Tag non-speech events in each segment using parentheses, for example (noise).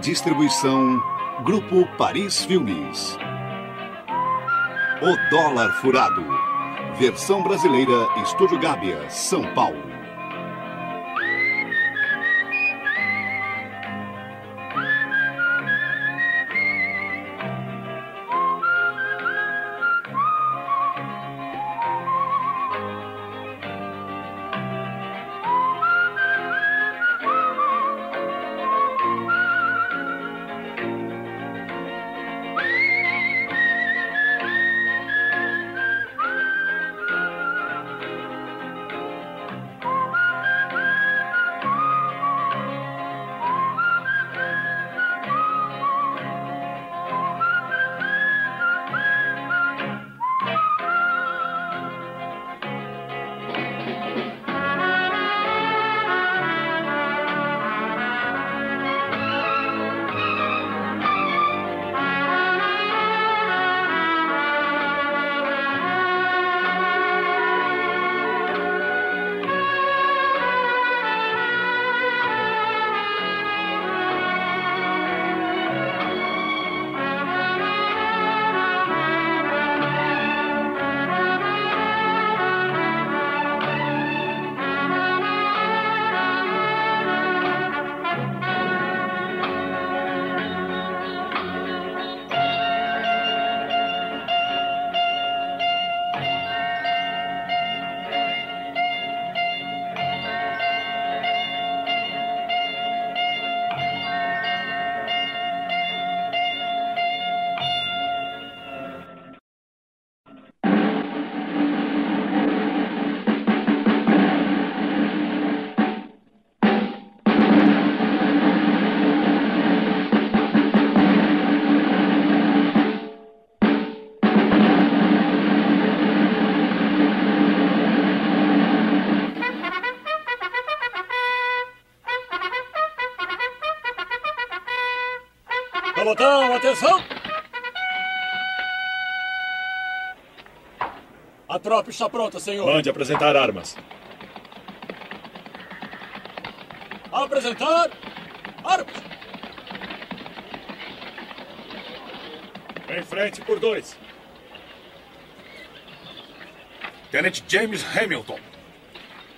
Distribuição Grupo Paris Filmes. O Dólar Furado. Versão brasileira Estúdio Gábia, São Paulo. Atenção! A tropa está pronta, senhor. Mande apresentar armas. Apresentar armas. Em frente por dois. Tenente James Hamilton.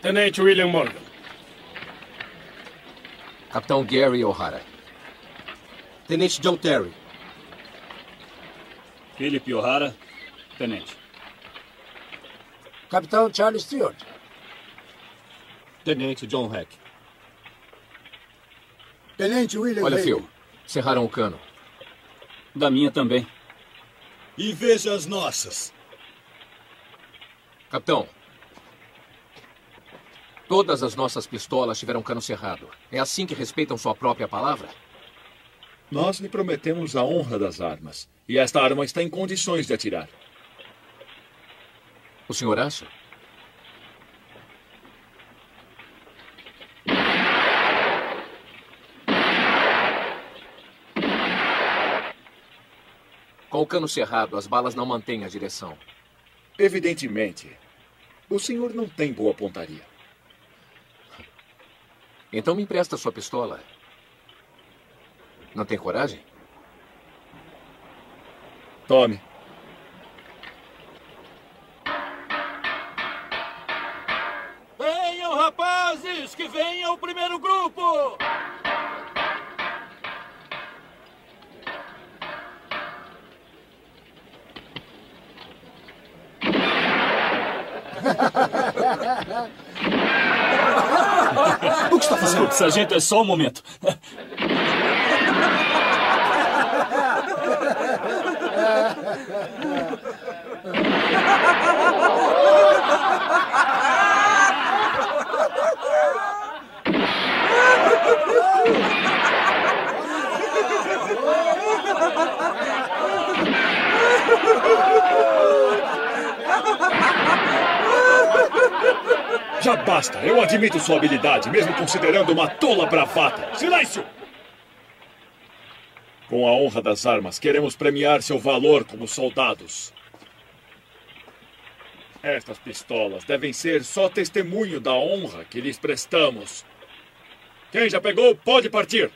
Tenente William Morgan. Capitão Gary O'Hara. Tenente John Terry. Philip O'Hara, tenente. Capitão Charles Stewart. Tenente John Heck. Tenente William Olha. Phil. Cerraram o cano. Da minha também. E veja as nossas. Capitão. Todas as nossas pistolas tiveram cano cerrado. É assim que respeitam sua própria palavra? Nós lhe prometemos a honra das armas. E esta arma está em condições de atirar. O senhor acha? Com o cano cerrado, as balas não mantêm a direção. Evidentemente. O senhor não tem boa pontaria. Então me empresta sua pistola. Não tem coragem? Tome. Venham, rapazes! Que venha o primeiro grupo! (laughs) O que está fazendo? Sargento, é só um momento. Já basta. Eu admito sua habilidade, mesmo considerando uma tola bravata. Silêncio! Com a honra das armas, queremos premiar seu valor como soldados. Estas pistolas devem ser só testemunho da honra que lhes prestamos. Quem já pegou, pode partir.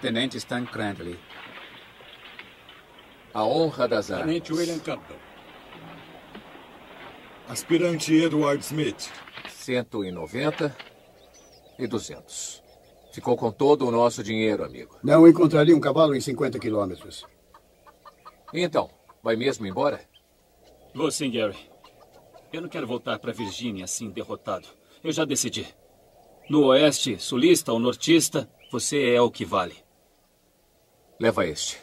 Tenente Stan Crandley. A honra das armas. Tenente William Campbell. Aspirante Edward Smith. 190 e 200. Ficou com todo o nosso dinheiro, amigo. Não encontraria um cavalo em 50 quilômetros. E então, vai mesmo embora? Vou sim, Gary. Eu não quero voltar para Virgínia assim, derrotado. Eu já decidi. No oeste, sulista ou nortista, você é o que vale. Leva este.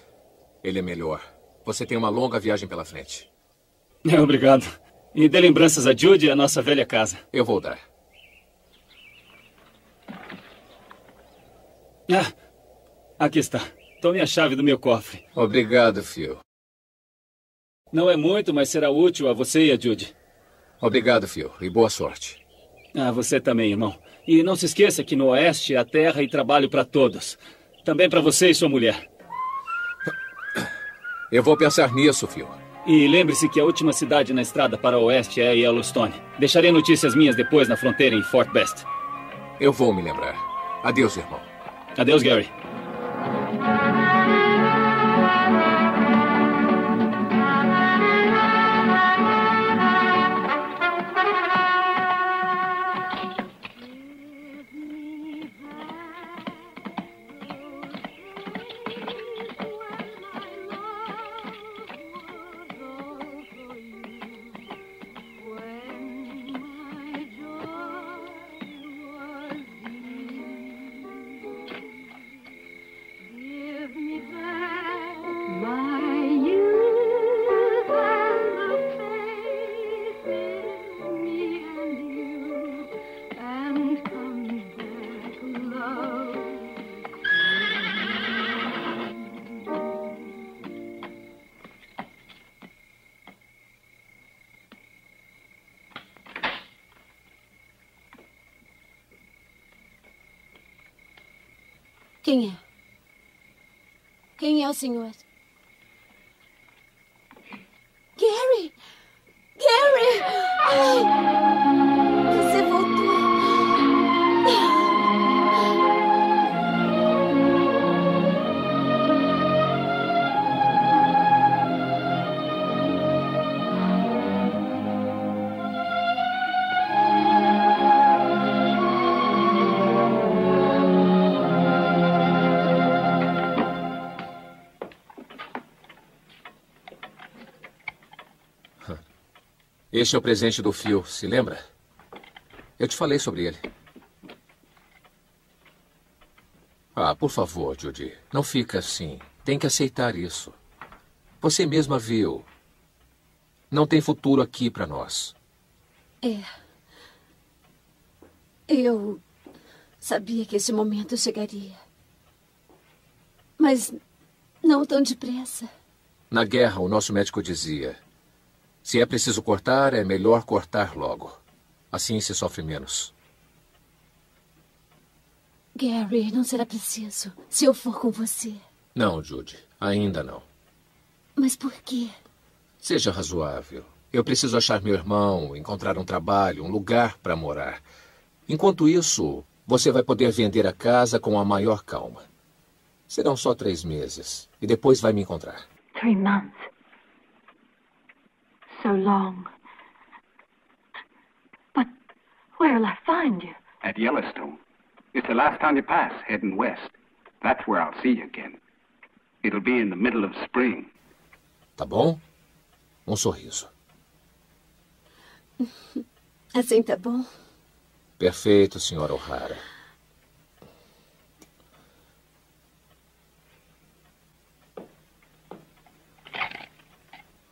Ele é melhor. Você tem uma longa viagem pela frente. É, obrigado. E dê lembranças a Judy e a nossa velha casa. Eu vou dar. Ah, aqui está. Tome a chave do meu cofre. Obrigado, Phil. Não é muito, mas será útil a você e a Judy. Obrigado, Phil. E boa sorte. Ah, você também, irmão. E não se esqueça que no Oeste há terra e trabalho para todos. Também para você e sua mulher. Eu vou pensar nisso, Phil. E lembre-se que a última cidade na estrada para o Oeste é Yellowstone. Deixarei notícias minhas depois na fronteira em Fort Best. Eu vou me lembrar. Adeus, irmão. Adeus, Gary. Quem é Este é o presente do Phil, se lembra? Eu te falei sobre ele. Ah, por favor, Judy. Não fica assim. Tem que aceitar isso. Você mesma viu. Não tem futuro aqui para nós. É. Eu sabia que esse momento chegaria. Mas não tão depressa. Na guerra, o nosso médico dizia: se é preciso cortar, é melhor cortar logo. Assim se sofre menos. Gary, não será preciso se eu for com você. Não, Judy. Ainda não. Mas por quê? Seja razoável. Eu preciso achar meu irmão, encontrar um trabalho, um lugar para morar. Enquanto isso, você vai poder vender a casa com a maior calma. Serão só três meses. E depois vai me encontrar. Three months. So long. But where'll I find you? At Yellowstone. It's the last town you pass, heading west. That's where I'll see you again. It'll be in the middle of spring. Tá bom? Um sorriso. (laughs) Assim tá bom? Perfeito, senhora O'Hara.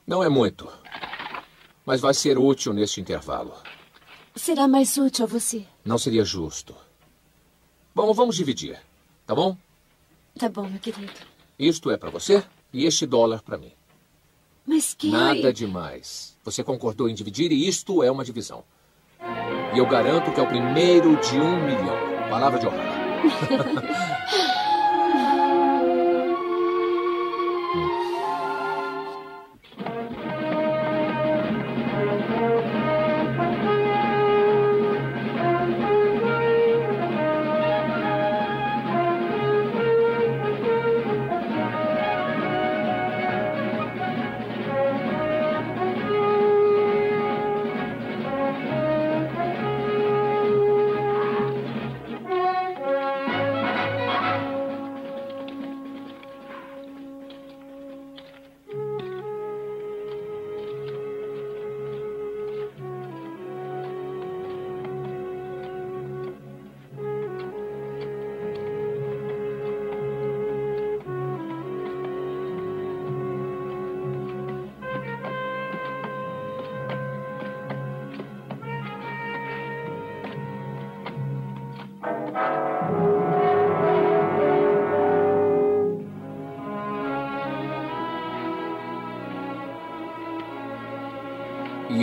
Não é muito, mas vai ser útil neste intervalo. Será mais útil a você. Não seria justo. Bom, vamos dividir, tá bom? Tá bom, meu querido. Isto é para você e este dólar para mim. Mas que. Nada demais. Você concordou em dividir e isto é uma divisão. E eu garanto que é o primeiro de um milhão. Palavra de honra. (laughs)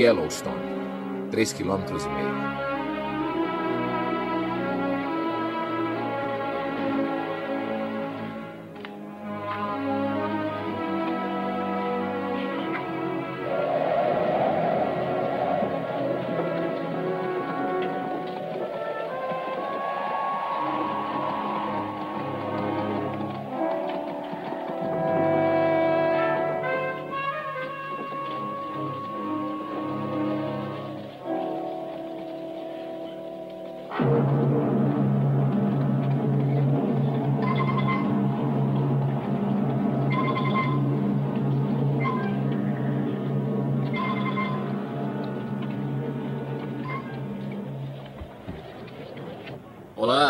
Yellowstone, três quilômetros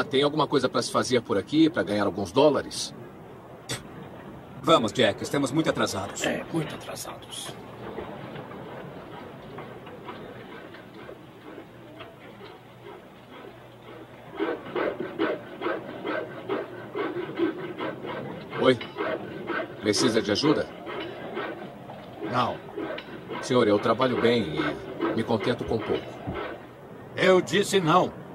tem alguma coisa para se fazer por aqui para ganhar alguns dólares? Vamos, Jack, estamos muito atrasados. É, muito atrasados. Oi? Precisa de ajuda? Não. Senhor, eu trabalho bem e me contento com pouco. Eu disse não.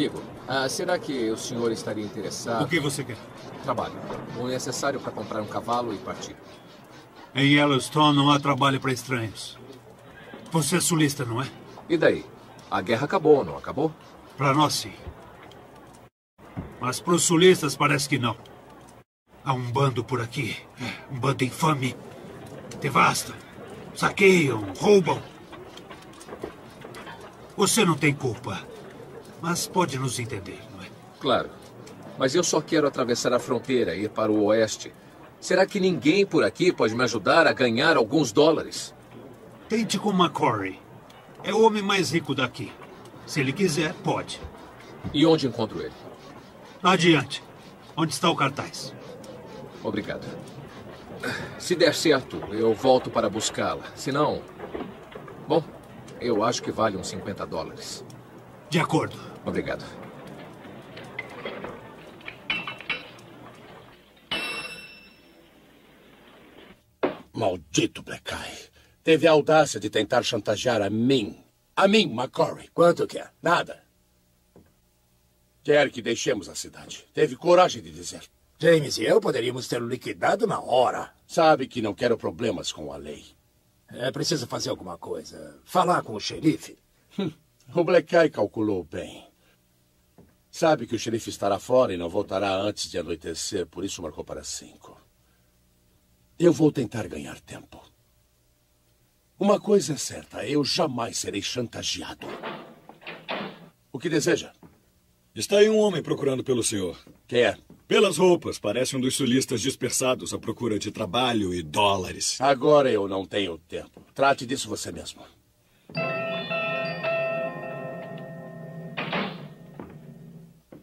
Amigo. Ah, será que o senhor estaria interessado? O que você quer? Trabalho. O necessário para comprar um cavalo e partir. Em Yellowstone não há trabalho para estranhos. Você é sulista, não é? E daí? A guerra acabou, não acabou? Para nós, sim. Mas para os sulistas parece que não. Há um bando por aqui. Um bando infame. Devastam, saqueiam, roubam. Você não tem culpa. Mas pode nos entender, não é? Claro. Mas eu só quero atravessar a fronteira e ir para o oeste. Será que ninguém por aqui pode me ajudar a ganhar alguns dólares? Tente com McCory. É o homem mais rico daqui. Se ele quiser, pode. E onde encontro ele? Adiante. Onde está o cartaz? Obrigado. Se der certo, eu volto para buscá-la. Se não. Bom, eu acho que vale uns 50 dólares. De acordo. Obrigado. Maldito Black Eye. Teve a audácia de tentar chantagear a mim. A mim, McCory. Quanto quer? Nada. Quer que deixemos a cidade. Teve coragem de dizer. James e eu poderíamos tê-lo liquidado na hora. Sabe que não quero problemas com a lei. É preciso fazer alguma coisa. Falar com o xerife. O Black Eye calculou bem. Sabe que o xerife estará fora e não voltará antes de anoitecer, por isso marcou para cinco. Eu vou tentar ganhar tempo. Uma coisa é certa, eu jamais serei chantageado. O que deseja? Está aí um homem procurando pelo senhor. Quem é? Pelas roupas, parece um dos sulistas dispersados à procura de trabalho e dólares. Agora eu não tenho tempo. Trate disso você mesmo.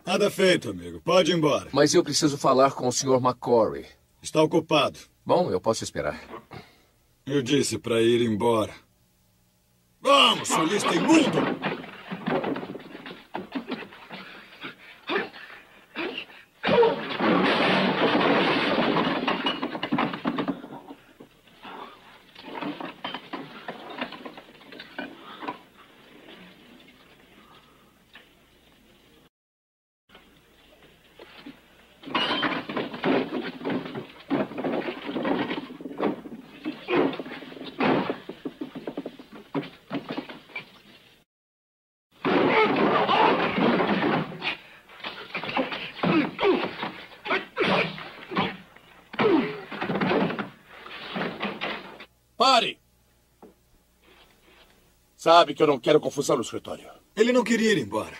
Nada feito, amigo. Pode ir embora. Mas eu preciso falar com o Sr. McCory. Está ocupado. Bom, eu posso esperar. Eu disse para ir embora. Vamos, solista imundo! Pare! Sabe que eu não quero confusão no escritório. Ele não queria ir embora.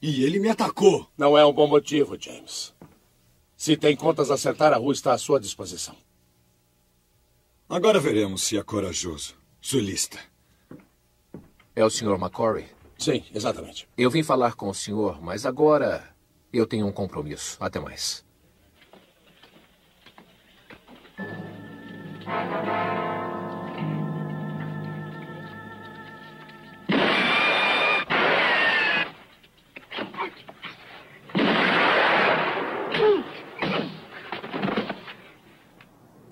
E ele me atacou. Não é um bom motivo, James. Se tem contas a acertar, a rua está à sua disposição. Agora veremos se é corajoso. Sulista. É o Sr. McCory? Sim, exatamente. Eu vim falar com o senhor, mas agora eu tenho um compromisso. Até mais.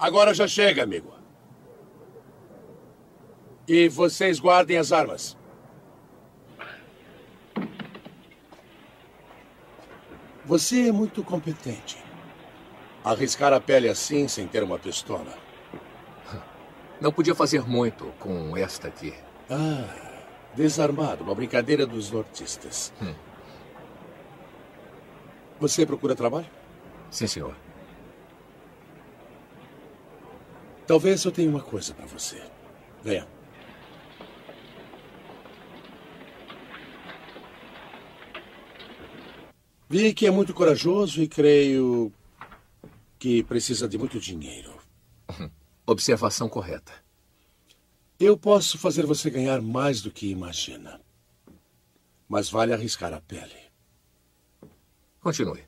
Agora já chega, amigo. E vocês guardem as armas. Você é muito competente. Arriscar a pele assim sem ter uma pistola. Não podia fazer muito com esta aqui. Ah, desarmado, uma brincadeira dos nortistas. Hum. Você procura trabalho? Sim, senhor. Talvez eu tenha uma coisa para você. Venha. Vi que é muito corajoso e creio que precisa de muito dinheiro. (laughs) Observação correta. Eu posso fazer você ganhar mais do que imagina. Mas vale arriscar a pele. Continue.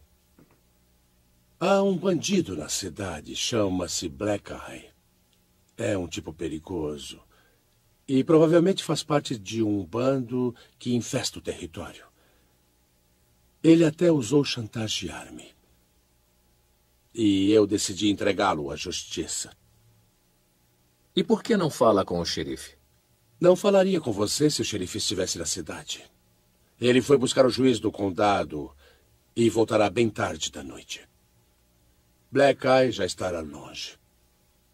Há um bandido na cidade, chama-se Black Eye. É um tipo perigoso. E provavelmente faz parte de um bando que infesta o território. Ele até ousou chantagear-me. E eu decidi entregá-lo à justiça. E por que não fala com o xerife? Não falaria com você se o xerife estivesse na cidade. Ele foi buscar o juiz do condado e voltará bem tarde da noite. Black Eye já estará longe.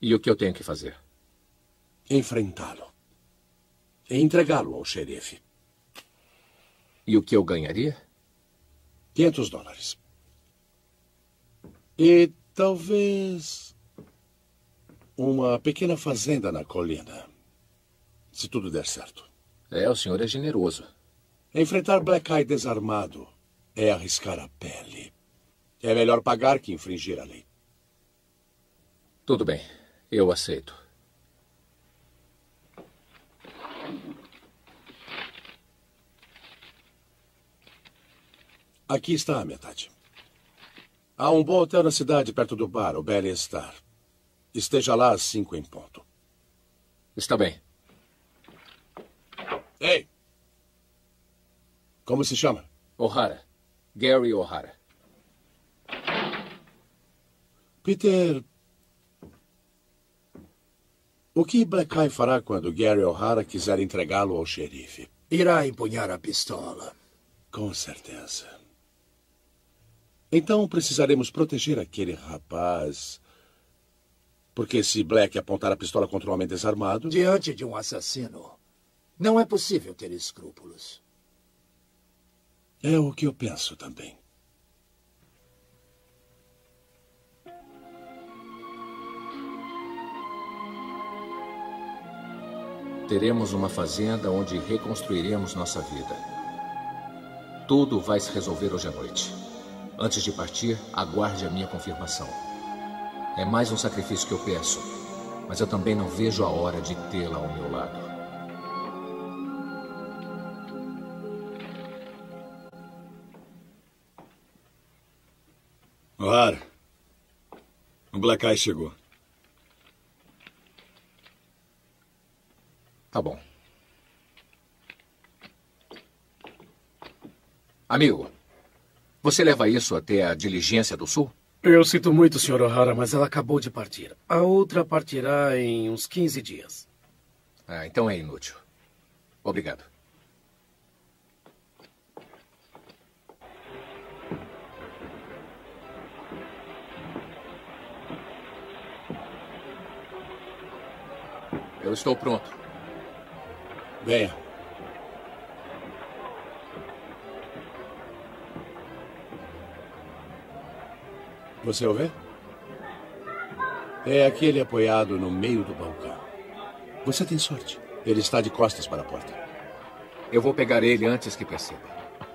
E o que eu tenho que fazer? Enfrentá-lo. E entregá-lo ao xerife. E o que eu ganharia? 500 dólares. E talvez uma pequena fazenda na colina. Se tudo der certo. É, o senhor é generoso. Enfrentar Black Eye desarmado é arriscar a pele. É melhor pagar que infringir a lei. Tudo bem. Eu aceito. Aqui está a metade. Há um bom hotel na cidade perto do bar, o Belly Star. Esteja lá às cinco em ponto. Está bem. Ei! Como se chama? O'Hara. Gary O'Hara. Peter. O que Black Eye fará quando Gary O'Hara quiser entregá-lo ao xerife? Irá empunhar a pistola. Com certeza. Então precisaremos proteger aquele rapaz. Porque se Black apontar a pistola contra um homem desarmado. Diante de um assassino, não é possível ter escrúpulos. É o que eu penso também. Teremos uma fazenda onde reconstruiremos nossa vida. Tudo vai se resolver hoje à noite. Antes de partir, aguarde a minha confirmação. É mais um sacrifício que eu peço, mas eu também não vejo a hora de tê-la ao meu lado. O'Hara, o Black Eye chegou. Tá bom. Amigo, você leva isso até a diligência do sul? Eu sinto muito, Sr. O'Hara, mas ela acabou de partir. A outra partirá em uns 15 dias. Ah, então é inútil. Obrigado. Eu estou pronto. Venha. Você o vê? É aquele apoiado no meio do balcão. Você tem sorte. Ele está de costas para a porta. Eu vou pegar ele antes que perceba.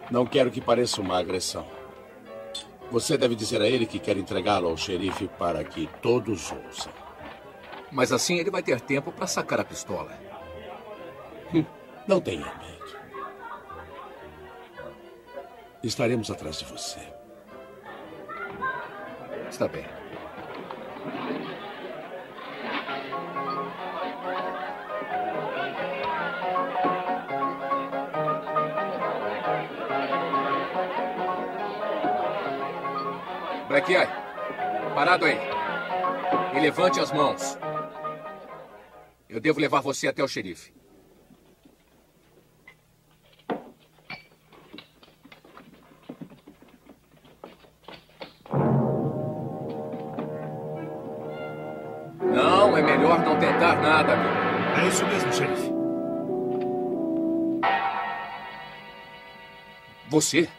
Não quero que pareça uma agressão. Você deve dizer a ele que quer entregá-lo ao xerife para que todos ouçam. Mas assim ele vai ter tempo para sacar a pistola. Não tenha medo. Estaremos atrás de você. Está bem. Eye, parado aí. E levante as mãos. Eu devo levar você até o xerife. Você?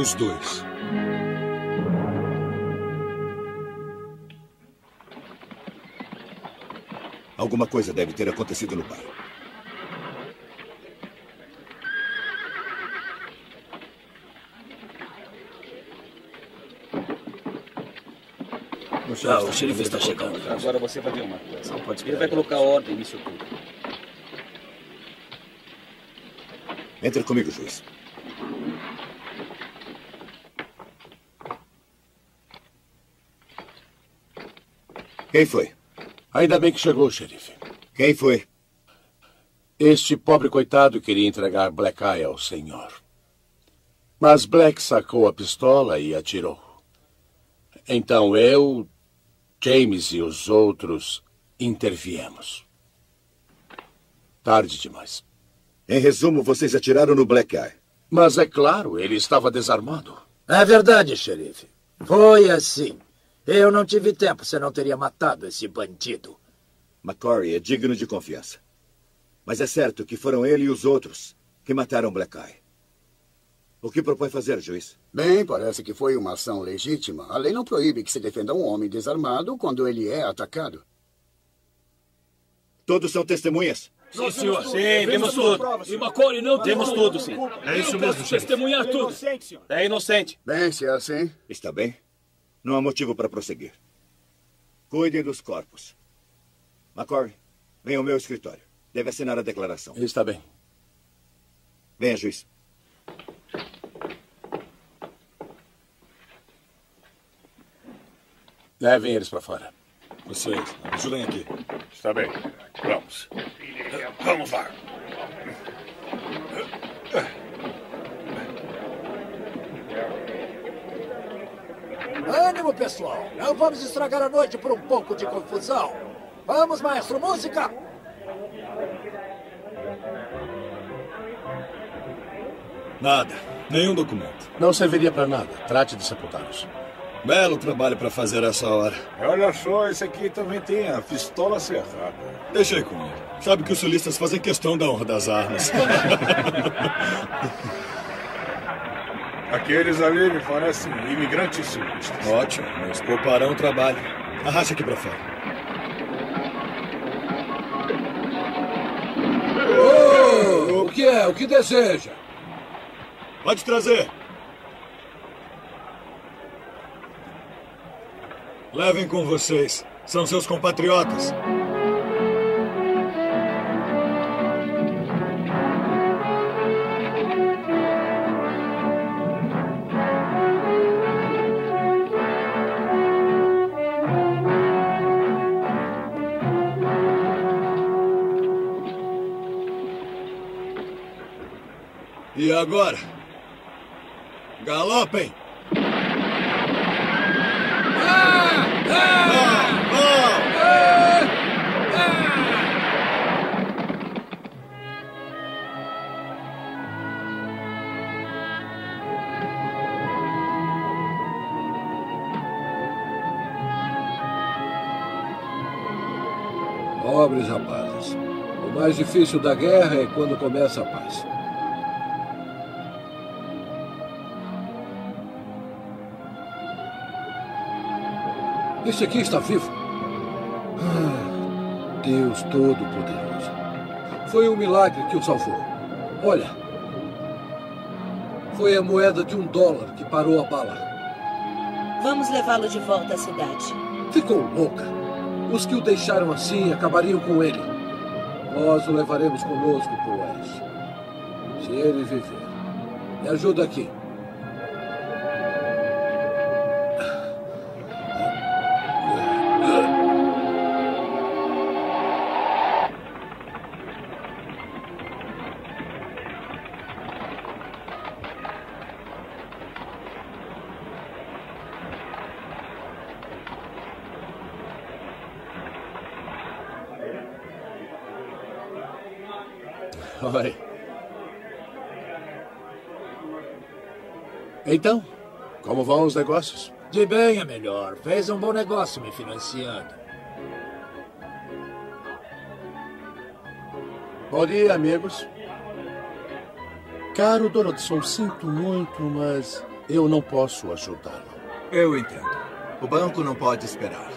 Os dois. Alguma coisa deve ter acontecido no bar. Ah, o xerife está chegando. Agora você vai ver uma coisa. Não pode Ele vai colocar ordem nisso tudo. Entre comigo, juiz. Quem foi? Ainda bem que chegou, xerife. Quem foi? Este pobre coitado queria entregar Black Eye ao senhor. Mas Black sacou a pistola e atirou. Então eu, James e os outros interviemos. Tarde demais. Em resumo, vocês atiraram no Black Eye. Mas é claro, ele estava desarmado. É verdade, xerife. Foi assim. Eu não tive tempo, você não teria matado esse bandido. McCory é digno de confiança. Mas é certo que foram ele e os outros que mataram Black Eye. O que propõe fazer, juiz? Bem, parece que foi uma ação legítima. A lei não proíbe que se defenda um homem desarmado quando ele é atacado. Todos são testemunhas. Sim, senhor. Sim, vemos tudo. E Macaulay não tem Temos tudo, sim. É isso mesmo, testemunhar tudo. É inocente. Bem, se é assim. Está bem? Não há motivo para prosseguir. Cuidem dos corpos. McCory, venha ao meu escritório. Deve assinar a declaração. Está bem. Venha, juiz. Levem eles para fora. Vocês, ajudem aqui. Está bem. Vamos. Vamos lá. Ânimo, pessoal. Não vamos estragar a noite por um pouco de confusão. Vamos, maestro, música! Nada. Nenhum documento. Não serviria para nada. Trate de sepultá-los. Belo trabalho para fazer essa hora. Olha só, esse aqui também tem a pistola cerrada. Deixei com ele. Sabe que os sulistas fazem questão da honra das armas. (laughs) Aqueles ali me parecem imigrantes sulistas. Ótimo, mas pouparão trabalho. Arraste aqui para fora. Ô, o que é? O que deseja? Pode trazer. Levem com vocês. São seus compatriotas. Agora? Galopem! Pobres rapazes. O mais difícil da guerra é quando começa a paz. Esse aqui está vivo. Ah, Deus Todo-Poderoso. Foi um milagre que o salvou. Olha. Foi a moeda de um dólar que parou a bala. Vamos levá-lo de volta à cidade. Ficou louca. Os que o deixaram assim acabariam com ele. Nós o levaremos conosco oeste. Se ele viver. Me ajuda aqui. Então, como vão os negócios? De bem a melhor. Fez um bom negócio me financiando. Bom dia, amigos. Caro Donaldson, sinto muito, mas eu não posso ajudá-lo. Eu entendo. O banco não pode esperar.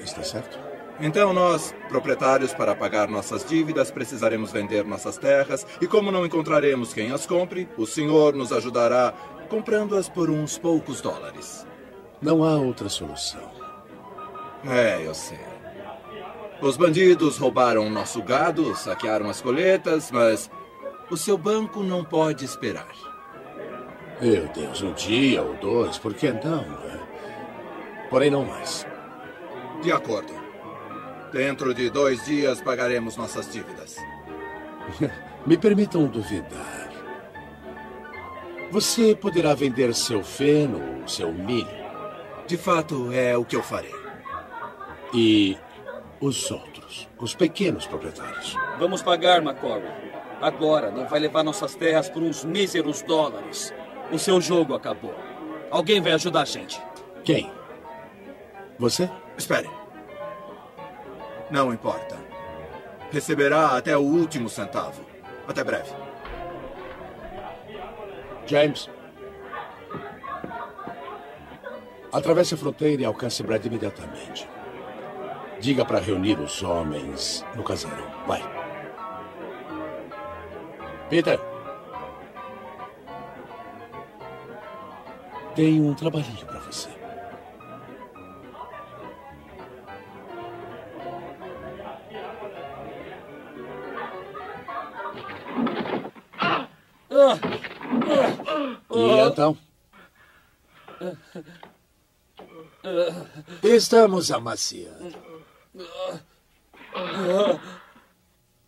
Está certo? Então nós, proprietários, para pagar nossas dívidas, precisaremos vender nossas terras e como não encontraremos quem as compre, o senhor nos ajudará comprando-as por uns poucos dólares. Não há outra solução. É, eu sei. Os bandidos roubaram nosso gado, saquearam as coletas, mas o seu banco não pode esperar. Meu Deus, um dia ou dois, por que não? né? Porém, não mais. De acordo. Dentro de dois dias pagaremos nossas dívidas. (laughs) Me permitam duvidar. Você poderá vender seu feno, seu milho. De fato, é o que eu farei. E os outros, os pequenos proprietários. Vamos pagar, McCormick. Agora, não vai levar nossas terras por uns míseros dólares. O seu jogo acabou. Alguém vai ajudar a gente. Quem? Você? Espere. Não importa. Receberá até o último centavo. Até breve. James. Atravesse a fronteira e alcance Brad imediatamente. Diga para reunir os homens no casarão. Vai. Peter. Tenho um trabalhinho para você. Então? Estamos amaciando.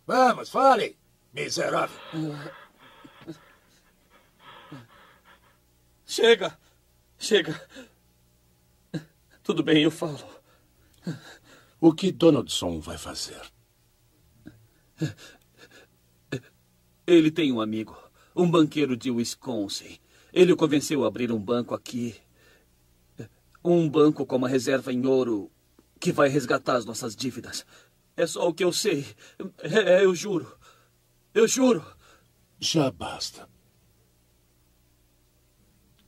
Vamos, fale, miserável. Chega! Chega! Tudo bem, eu falo. O que Donaldson vai fazer? Ele tem um amigo, um banqueiro de Wisconsin. Ele o convenceu a abrir um banco aqui. Um banco com uma reserva em ouro que vai resgatar as nossas dívidas. É só o que eu sei. É, eu juro. Eu juro. Já basta.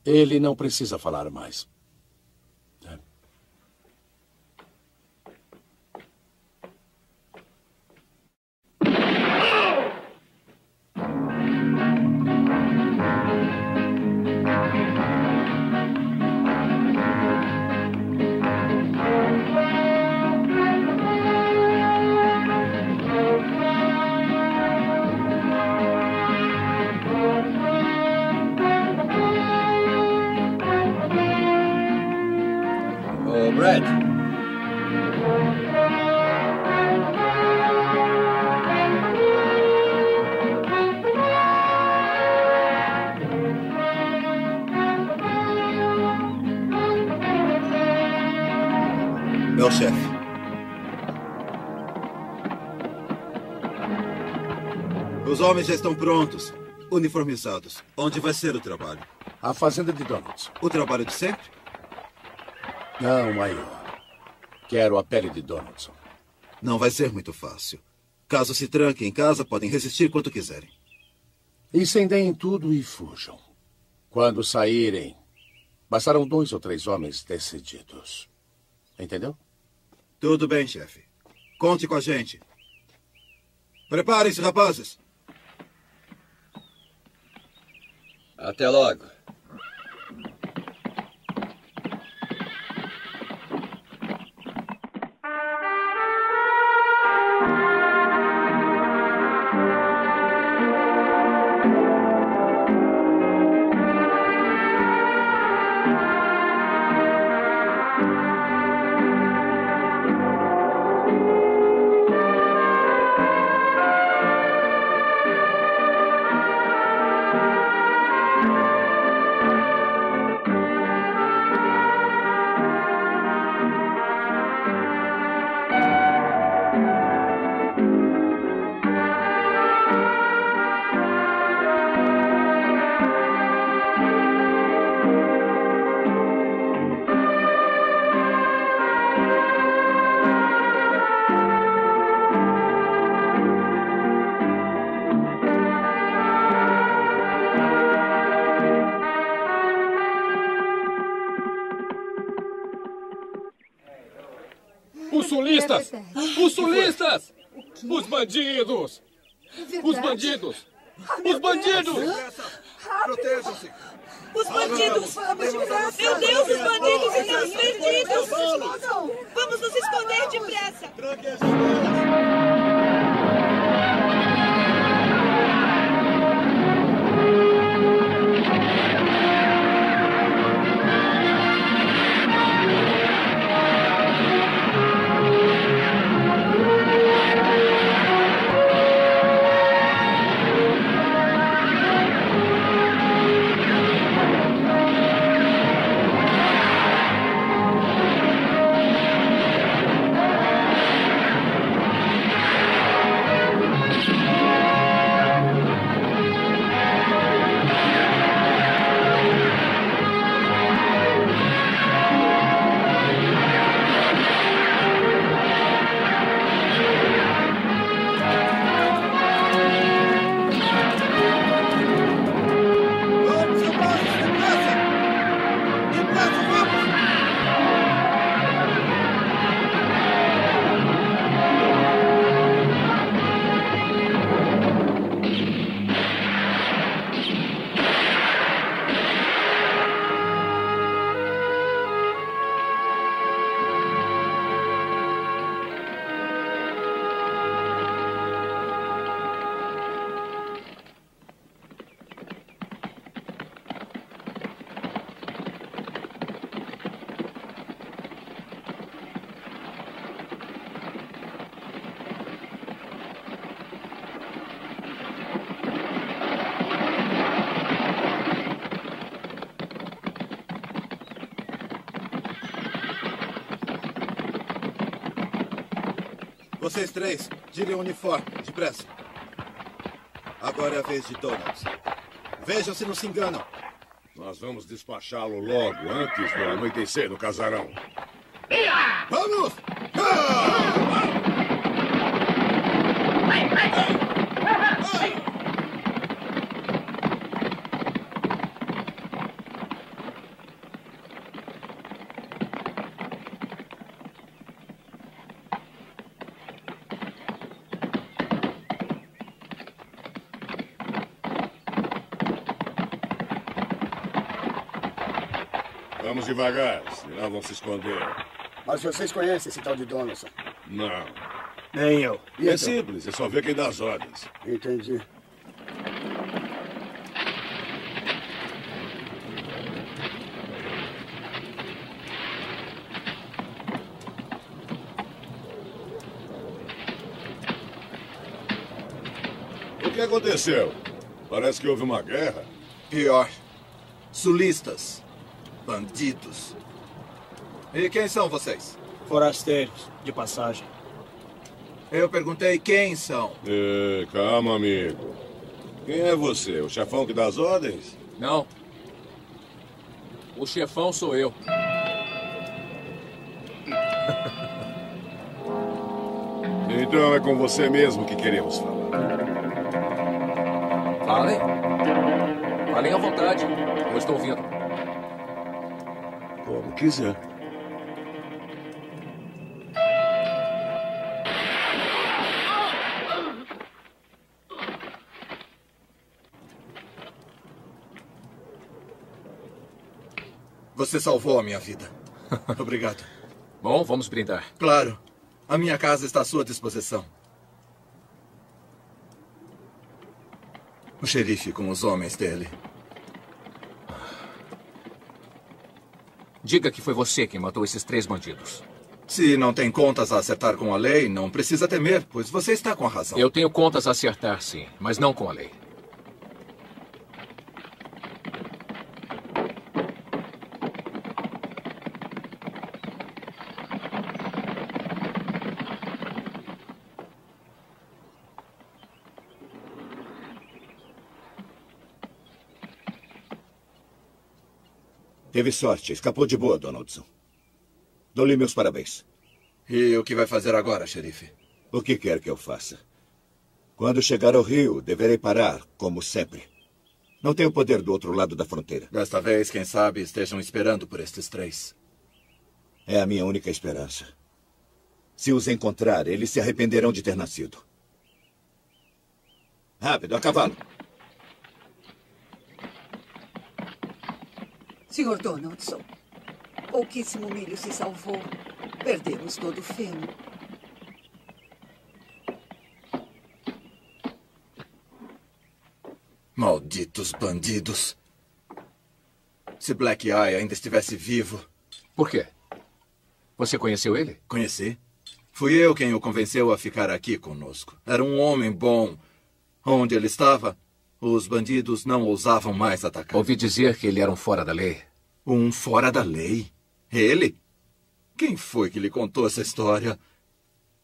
Ele não precisa falar mais. Brad. Meu chefe. Os homens já estão prontos, uniformizados. Onde vai ser o trabalho? A fazenda de Donaldson. O trabalho de sempre? Não, maior. Quero a pele de Donaldson. Não vai ser muito fácil. Caso se tranquem em casa, podem resistir quanto quiserem. Incendeiem tudo e fujam. Quando saírem, bastarão dois ou três homens decididos. Entendeu? Tudo bem, chefe. Conte com a gente. Preparem-se, rapazes. Até logo. Os bandidos! Os bandidos! Os bandidos! Protejam-se! Os bandidos! Meu Deus, os bandidos três, tirem o uniforme, depressa. Agora é a vez de Donald. Vejam se não se enganam. Nós vamos despachá-lo logo, antes do anoitecer no casarão. Vamos! Vamos devagar, senão vão se esconder. Mas vocês conhecem esse tal de Donaldson? Não. Nem eu. E é então? simples, é só ver quem dá as ordens. Entendi. O que aconteceu? Parece que houve uma guerra. Pior. Sulistas. Bandidos. E quem são vocês? Forasteiros, de passagem. Eu perguntei quem são. Eh, calma, amigo. Quem é você? O chefão que dá as ordens? Não. O chefão sou eu. (laughs) Então é com você mesmo que queremos falar. Falem. Falem à vontade. Eu estou ouvindo. Quiser. Você salvou a minha vida. (laughs) Obrigado. Bom, vamos brindar. Claro. A minha casa está à sua disposição. O xerife com os homens dele. Diga que foi você quem matou esses três bandidos. Se não tem contas a acertar com a lei, não precisa temer, pois você está com a razão. Eu tenho contas a acertar, sim, mas não com a lei. Teve sorte. Escapou de boa, Donaldson. Dou-lhe meus parabéns. E o que vai fazer agora, xerife? O que quer que eu faça? Quando chegar ao Rio, deverei parar, como sempre. Não tenho poder do outro lado da fronteira. Desta vez, quem sabe, estejam esperando por estes três. É a minha única esperança. Se os encontrar, eles se arrependerão de ter nascido. Rápido, a cavalo. Senhor Donaldson, pouquíssimo milho se salvou. Perdemos todo o feno. Malditos bandidos. Se Black Eye ainda estivesse vivo. Por quê? Você conheceu ele? Conheci. Fui eu quem o convenceu a ficar aqui conosco. Era um homem bom. Onde ele estava, os bandidos não ousavam mais atacar. Ouvi dizer que ele era um fora da lei. Um fora da lei? Ele? Quem foi que lhe contou essa história?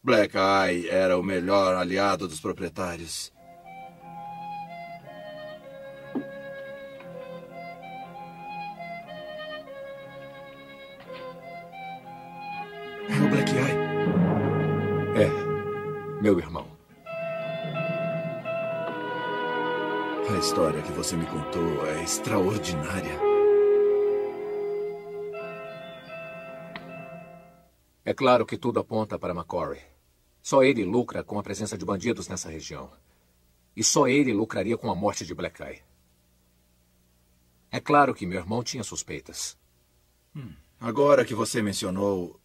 Black Eye era o melhor aliado dos proprietários. Você me contou é extraordinária. É claro que tudo aponta para McCory. Só ele lucra com a presença de bandidos nessa região. E só ele lucraria com a morte de Black Eye. É claro que meu irmão tinha suspeitas. Hum, agora que você mencionou,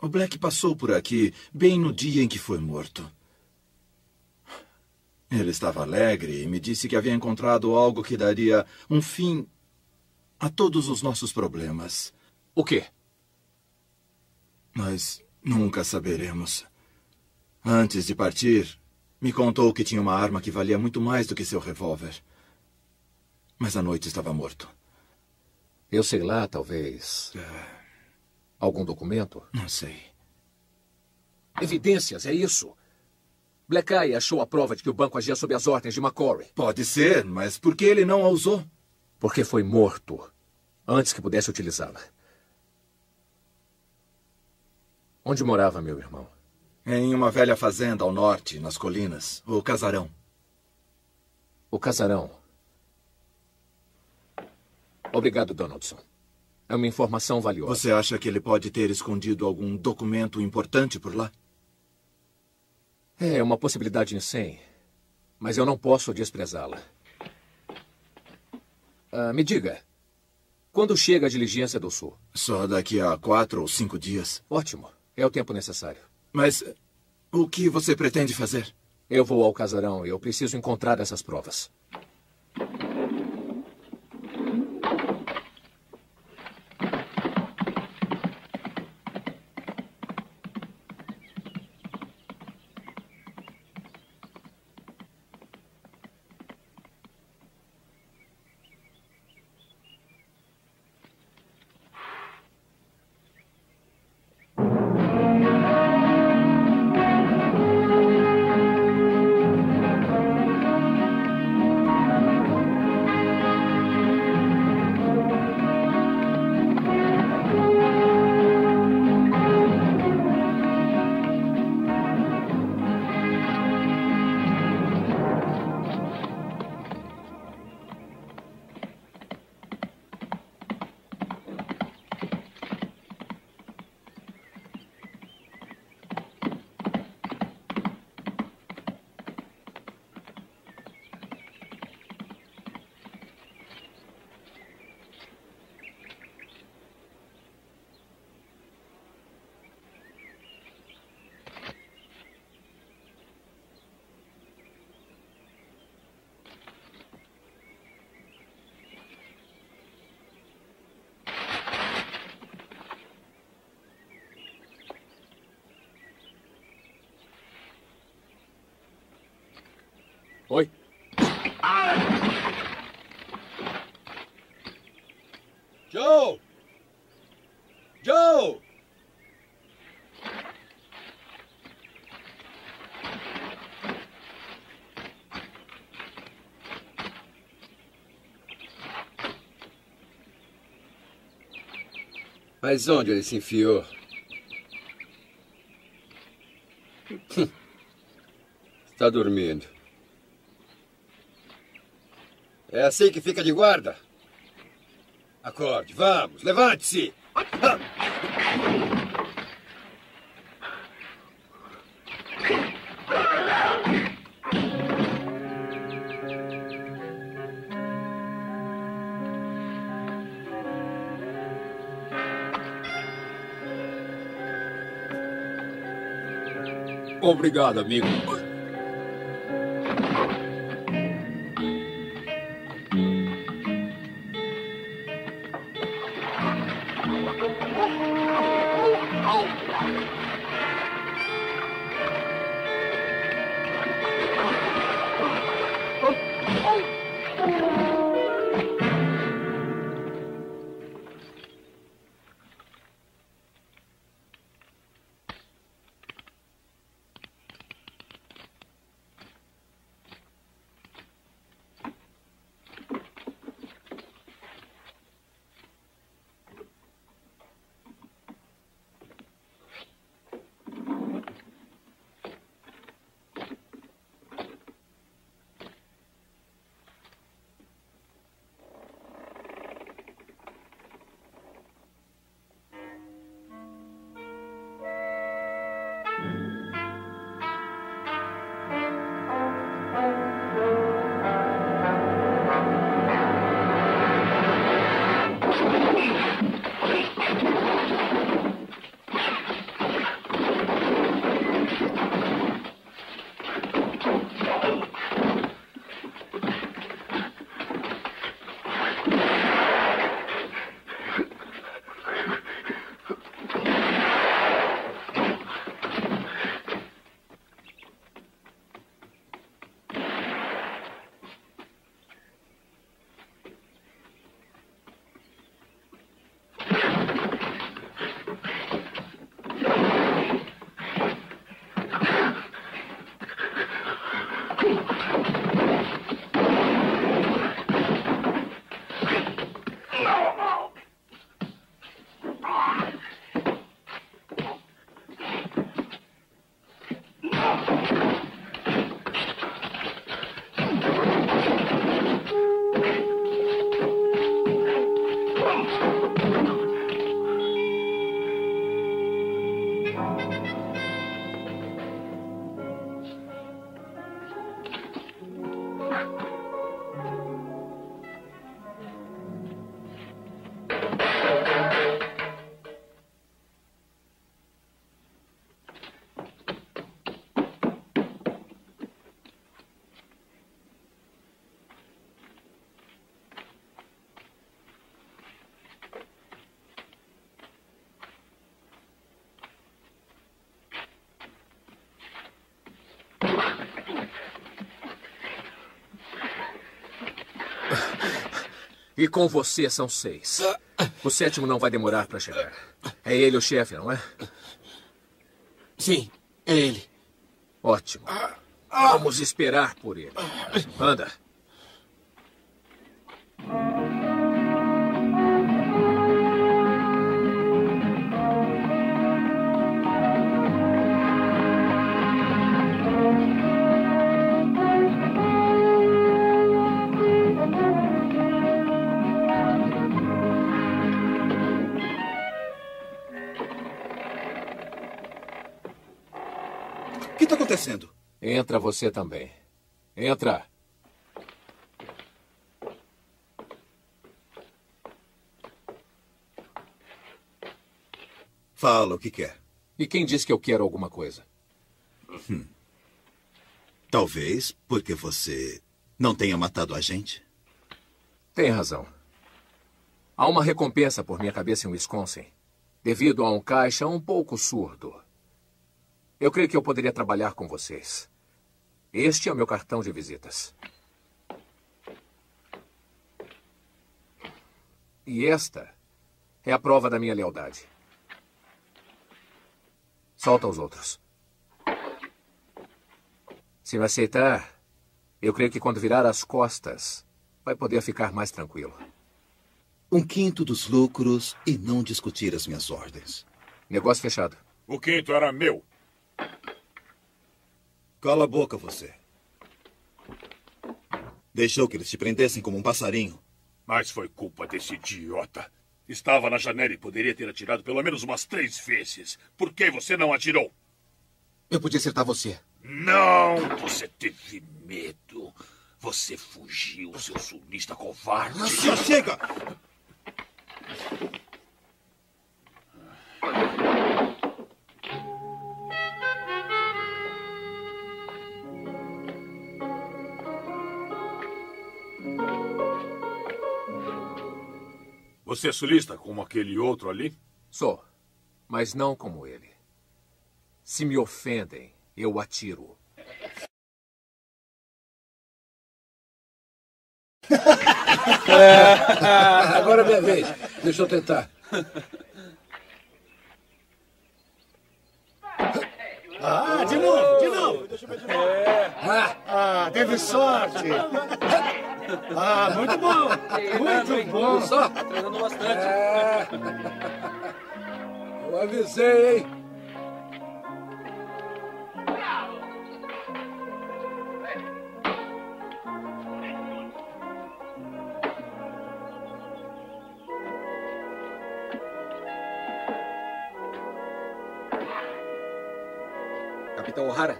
o Black passou por aqui bem no dia em que foi morto. Ele estava alegre e me disse que havia encontrado algo que daria um fim a todos os nossos problemas. O quê? Mas nunca saberemos. Antes de partir, me contou que tinha uma arma que valia muito mais do que seu revólver. Mas à noite estava morto. Eu sei lá, talvez. É, Algum documento? não sei. Evidências, é isso. Black Eye achou a prova de que o banco agia sob as ordens de McCory. Pode ser, mas por que ele não a usou? Porque foi morto antes que pudesse utilizá-la. Onde morava meu irmão? Em uma velha fazenda ao norte, nas colinas. O casarão. O casarão. Obrigado, Donaldson. É uma informação valiosa. Você acha que ele pode ter escondido algum documento importante por lá? É uma possibilidade em 100, mas eu não posso desprezá-la. Ah, me diga, quando chega a diligência do Sul? Só daqui a quatro ou cinco dias. Ótimo, é o tempo necessário. Mas o que você pretende fazer? Eu vou ao casarão e eu preciso encontrar essas provas. Oi? Joe! Joe! Mas onde ele se enfiou? (laughs) Está dormindo. É assim que fica de guarda? Acorde, vamos, levante-se! Obrigado, amigo. E com você são seis. O sétimo não vai demorar para chegar. É ele o chefe, não é? Sim, é ele. Ótimo. Vamos esperar por ele. Anda. O que está acontecendo? Entra você também. Entra. Fala o que quer. E quem disse que eu quero alguma coisa? Hum. Talvez porque você não tenha matado a gente. Tem razão. Há uma recompensa por minha cabeça em Wisconsin, devido a um caixa um pouco surdo. Eu creio que eu poderia trabalhar com vocês. Este é o meu cartão de visitas. E esta é a prova da minha lealdade. Solta os outros. Se me aceitar, eu creio que quando virar as costas, vai poder ficar mais tranquilo. Um quinto dos lucros e não discutir as minhas ordens. Negócio fechado. O quinto era meu. Cala a boca, você. Deixou que eles te prendessem como um passarinho. Mas foi culpa desse idiota. Estava na janela e poderia ter atirado pelo menos umas três vezes. Por que você não atirou? Eu podia acertar você. Não! Você teve medo. Você fugiu, seu sulista covarde. Já chega! Você é sulista como aquele outro ali? Sou, mas não como ele. Se me ofendem, eu atiro. (laughs) É, agora é minha vez. Deixa eu tentar. Ah, de novo, de novo. Ah, ah, teve sorte. Ah, muito bom. Muito bom. Só. Treinando bastante. É. Eu avisei, hein? O'Hara?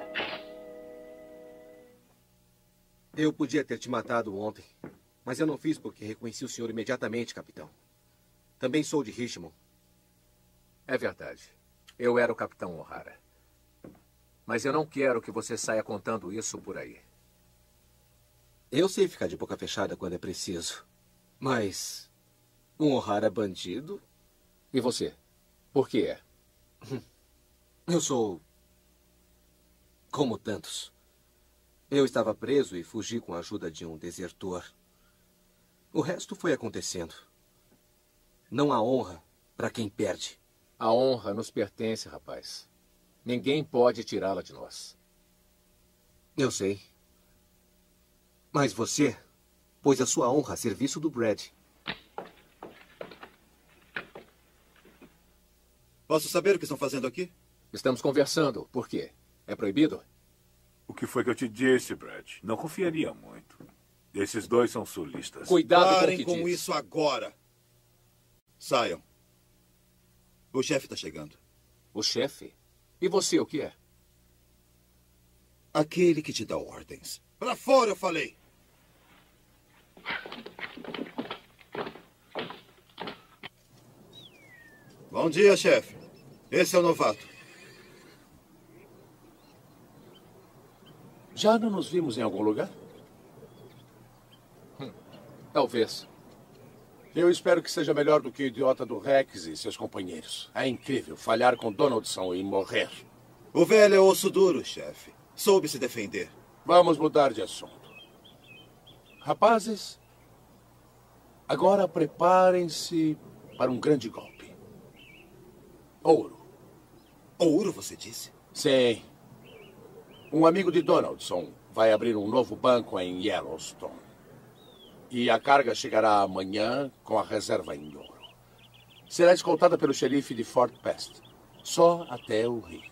Eu podia ter te matado ontem, mas eu não fiz porque reconheci o senhor imediatamente, capitão. Também sou de Richmond. É verdade. Eu era o Capitão O'Hara. Mas eu não quero que você saia contando isso por aí. Eu sei ficar de boca fechada quando é preciso. Mas. Um O'Hara bandido? E você? Por que é? Eu sou. Como tantos. Eu estava preso e fugi com a ajuda de um desertor. O resto foi acontecendo. Não há honra para quem perde. A honra nos pertence, rapaz. Ninguém pode tirá-la de nós. Eu sei. Mas você pôs a sua honra a serviço do Brad. Posso saber o que estão fazendo aqui? Estamos conversando. Por quê? É proibido? O que foi que eu te disse, Brad? Não confiaria muito. Esses dois são sulistas. Cuidado Parem com o que com diz. isso agora. Saiam. O chefe está chegando. O chefe? E você, o que é? Aquele que te dá ordens. Para fora, eu falei. Bom dia, chefe. Esse é o novato. Já não nos vimos em algum lugar? Talvez. Eu espero que seja melhor do que o idiota do Rex e seus companheiros. É incrível falhar com Donaldson e morrer. O velho é osso duro, chefe. Soube se defender. Vamos mudar de assunto. Rapazes, agora preparem-se para um grande golpe. Ouro. Ouro, você disse? Sim. Um amigo de Donaldson vai abrir um novo banco em Yellowstone. E a carga chegará amanhã com a reserva em ouro. Será escoltada pelo xerife de Fort Pest, só até o rio.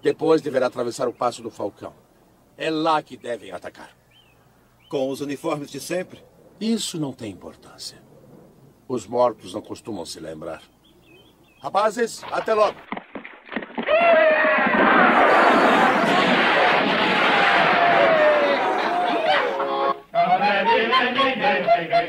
Depois deverá atravessar o Passo do Falcão. É lá que devem atacar. Com os uniformes de sempre? Isso não tem importância. Os mortos não costumam se lembrar. Rapazes, até logo.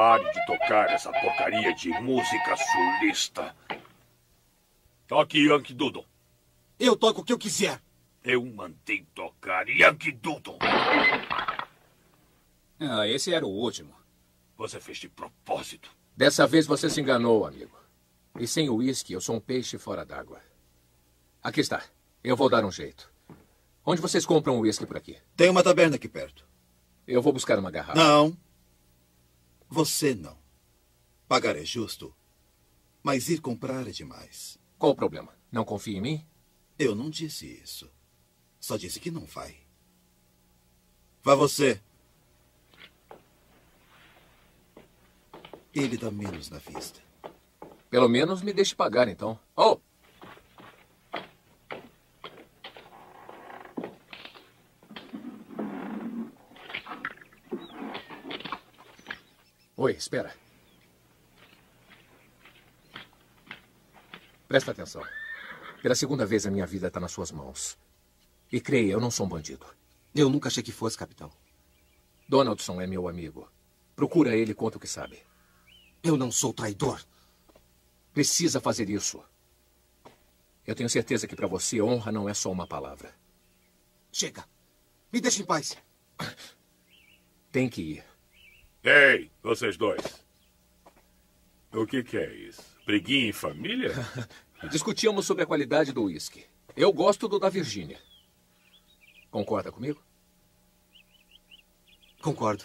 Pare de tocar essa porcaria de música sulista. Toque Yankee Doodle. Eu toco o que eu quiser. Eu mandei tocar Yankee Doodle. Ah, esse era o último. Você fez de propósito. Dessa vez você se enganou, amigo. E sem o uísque, eu sou um peixe fora d'água. Aqui está. Eu vou dar um jeito. Onde vocês compram o uísque por aqui? Tem uma taberna aqui perto. Eu vou buscar uma garrafa. Não. Você não. Pagar é justo, mas ir comprar é demais. Qual o problema? Não confia em mim? Eu não disse isso. Só disse que não vai. Vá você. Ele dá menos na vista. Pelo menos me deixe pagar, então. Oh! Oi, espera. Presta atenção. Pela segunda vez a minha vida está nas suas mãos. E creia, eu não sou um bandido. Eu nunca achei que fosse, capitão. Donaldson é meu amigo. Procura ele e conta o que sabe. Eu não sou traidor. Precisa fazer isso. Eu tenho certeza que para você honra não é só uma palavra. Chega. Me deixe em paz. Tem que ir. Ei, vocês dois. O que, que é isso? Briguinha em família? (laughs) Discutíamos sobre a qualidade do uísque. Eu gosto do da Virgínia. Concorda comigo? Concordo.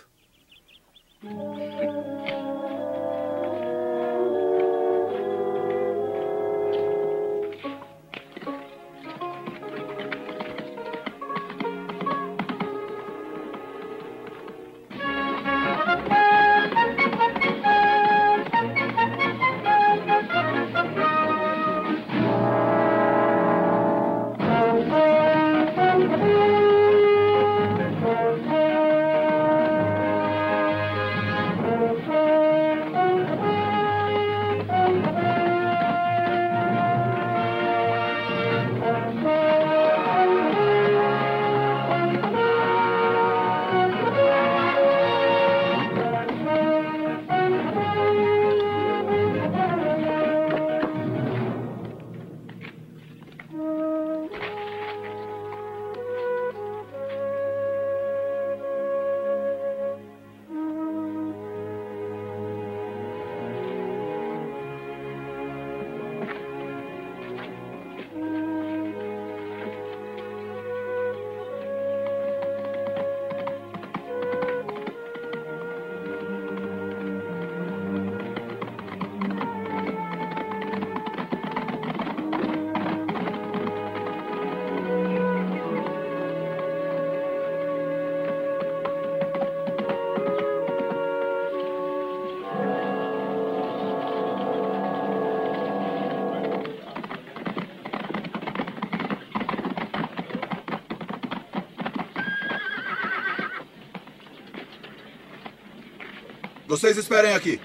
Vocês esperem aqui.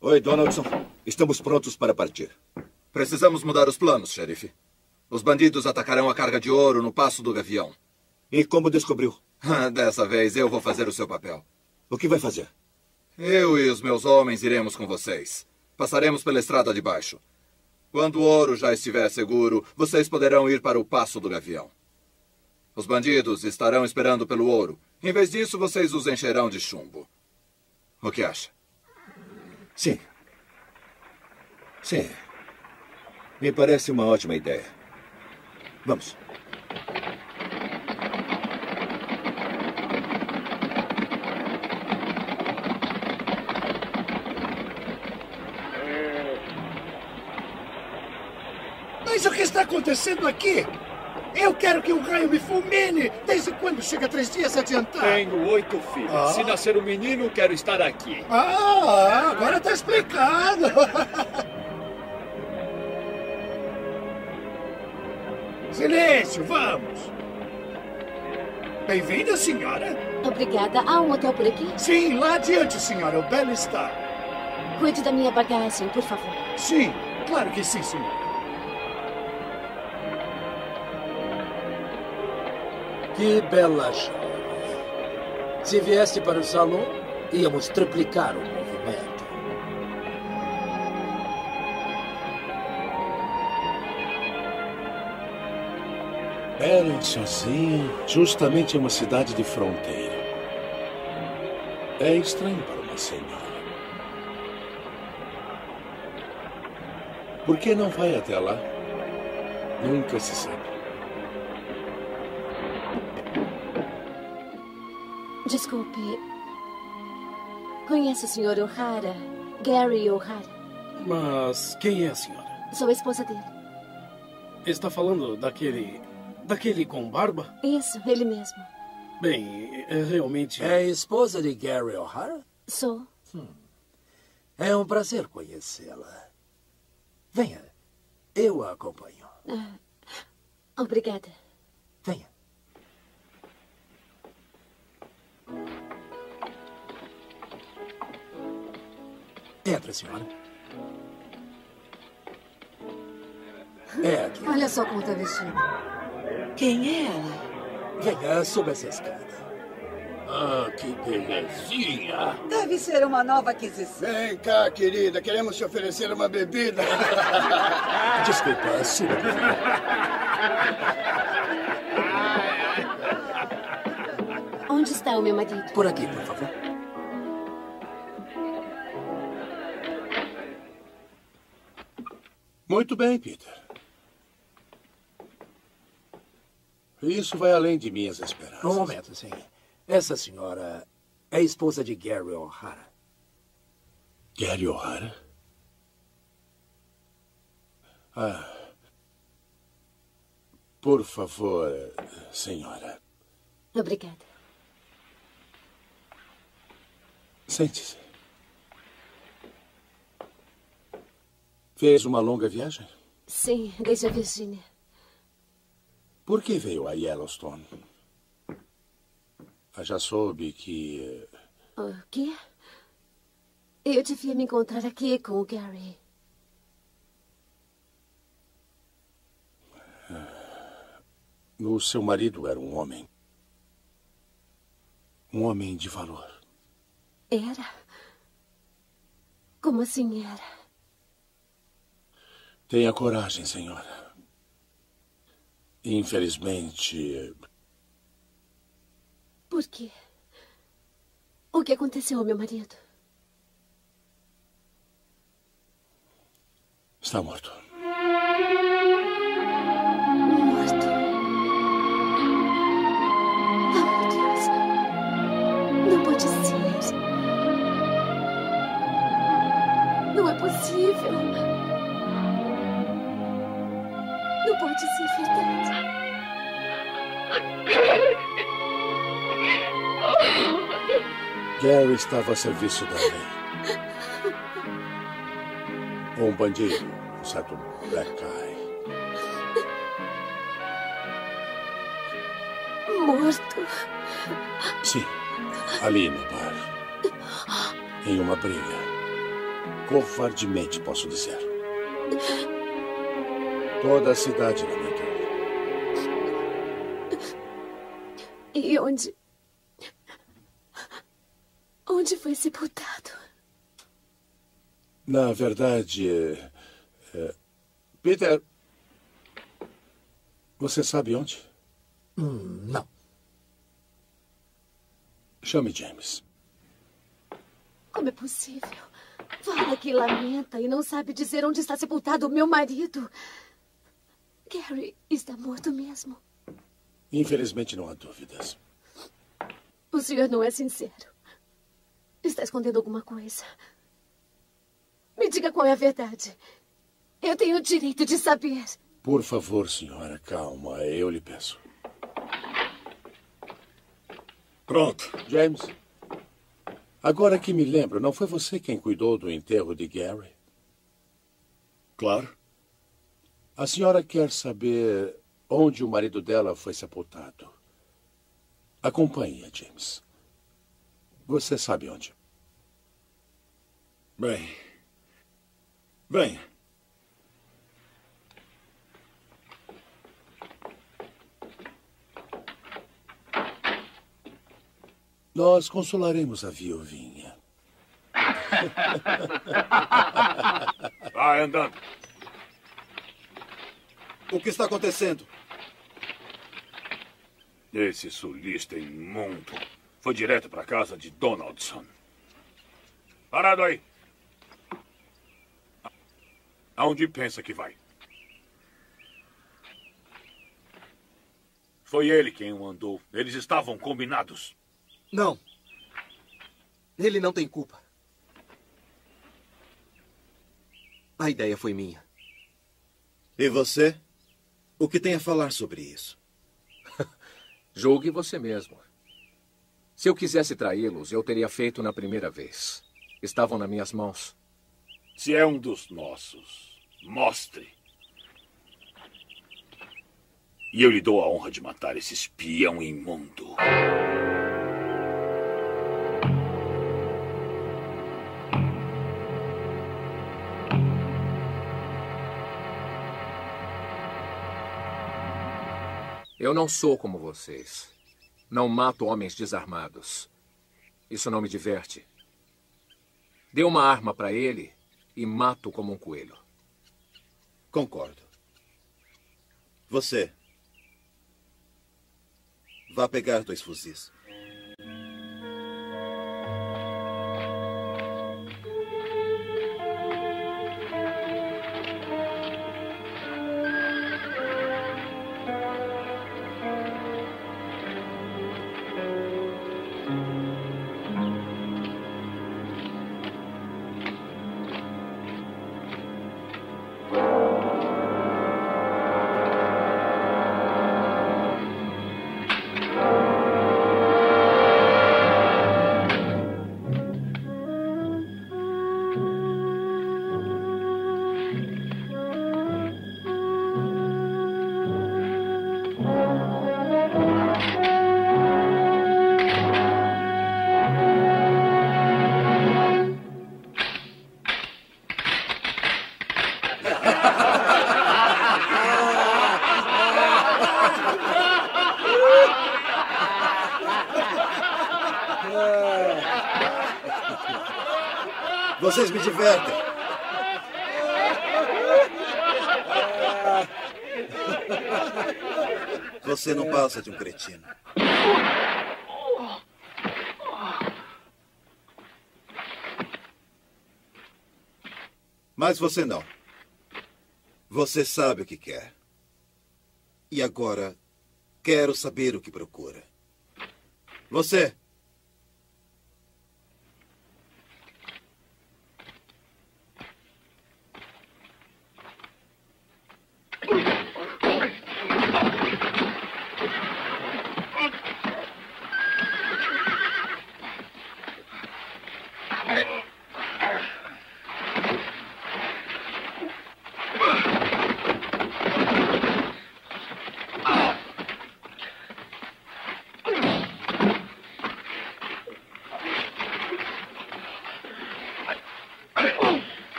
Oi, Donaldson. Estamos prontos para partir. Precisamos mudar os planos, xerife. Os bandidos atacarão a carga de ouro no Passo do Gavião. E como descobriu? (laughs) Dessa vez eu vou fazer o seu papel. O que vai fazer? Eu e os meus homens iremos com vocês. Passaremos pela estrada de baixo. Quando o ouro já estiver seguro, vocês poderão ir para o Passo do Gavião. Os bandidos estarão esperando pelo ouro. Em vez disso, vocês os encherão de chumbo. O que acha? Sim. Sim. Me parece uma ótima ideia. Vamos. Mas o que está acontecendo aqui? Eu quero que o raio me fulmine! Desde quando chega três dias adiantado? Tenho oito filhos. Ah. Se nascer um menino, quero estar aqui. Ah, agora está explicado! (laughs) Silêncio, vamos! Bem-vinda, senhora. Obrigada. Há um hotel por aqui? Sim, lá adiante, senhora. O Belo está. Cuide da minha bagagem, por favor. Sim, claro que sim, senhor. Que bela jovem. Se viesse para o salão, íamos triplicar o movimento. Ellen sozinha, justamente uma cidade de fronteira. É estranho para uma senhora. Por que não vai até lá? Nunca se sabe. Desculpe. Conhece o Sr. O'Hara? Gary O'Hara? Mas quem é a senhora? Sou a esposa dele. Está falando daquele. daquele com barba? Isso, ele mesmo. Bem, é realmente. É a esposa de Gary O'Hara? Sou. É um prazer conhecê-la. Venha, eu a acompanho. Ah, obrigada. Venha. Entra, senhora. É aqui. Olha só como está vestido. Quem é ela? Venha, suba essa escada. Ah, que belezinha. Deve ser uma nova aquisição. Vem cá, querida. Queremos te oferecer uma bebida. (laughs) Desculpa, suba. Onde está o meu marido? Por aqui, por favor. Muito bem, Peter. Isso vai além de minhas esperanças. Um momento, sim. Essa senhora é esposa de Gary O'Hara. Gary O'Hara? Ah. Por favor, senhora. Obrigada. Sente-se. Fez uma longa viagem? Sim, desde a Virgínia. Por que veio a Yellowstone? Já soube que. O quê? Eu devia me encontrar aqui com o Gary. O seu marido era um homem. Um homem de valor. Era? Como assim era? Tenha coragem, senhora. Infelizmente, Por quê? O que aconteceu ao meu marido? está morto. Morto. Oh, Deus. Não pode ser. Não é possível. Não pode ser verdade. Gary estava a serviço da lei. Um bandido, um certo Black Eye. Morto. Sim, ali no bar. Em uma briga. Covardemente, posso dizer. Toda a cidade lamentou. E onde. Onde foi sepultado? Na verdade, é, é, Peter, você sabe onde? Hum, não. Chame James. Como é possível? Fala que lamenta e não sabe dizer onde está sepultado o meu marido. Gary está morto mesmo. Infelizmente, não há dúvidas. O senhor não é sincero. Está escondendo alguma coisa. Me diga qual é a verdade. Eu tenho o direito de saber. Por favor, senhora, calma. Eu lhe peço. Pronto. James, agora que me lembro, não foi você quem cuidou do enterro de Gary? Claro. A senhora quer saber onde o marido dela foi sepultado. Acompanhe-a, James. Você sabe onde? Bem, Bem. Nós consolaremos a viuvinha. (laughs) Vai andando. O que está acontecendo? Esse sulista imundo foi direto para casa de Donaldson. Parado aí. Aonde pensa que vai? Foi ele quem o mandou. Eles estavam combinados. Não. Ele não tem culpa. A ideia foi minha. E você? O que tem a falar sobre isso? (laughs) Julgue você mesmo. Se eu quisesse traí-los, eu teria feito na primeira vez. Estavam nas minhas mãos. Se é um dos nossos, mostre. E eu lhe dou a honra de matar esse espião imundo. Eu não sou como vocês. Não mato homens desarmados. Isso não me diverte. Dê uma arma para ele e mato como um coelho. Concordo. Você. Vá pegar dois fuzis. Vocês me divertem. Você não passa de um cretino. Mas você não. Você sabe o que quer. E agora, quero saber o que procura. Você.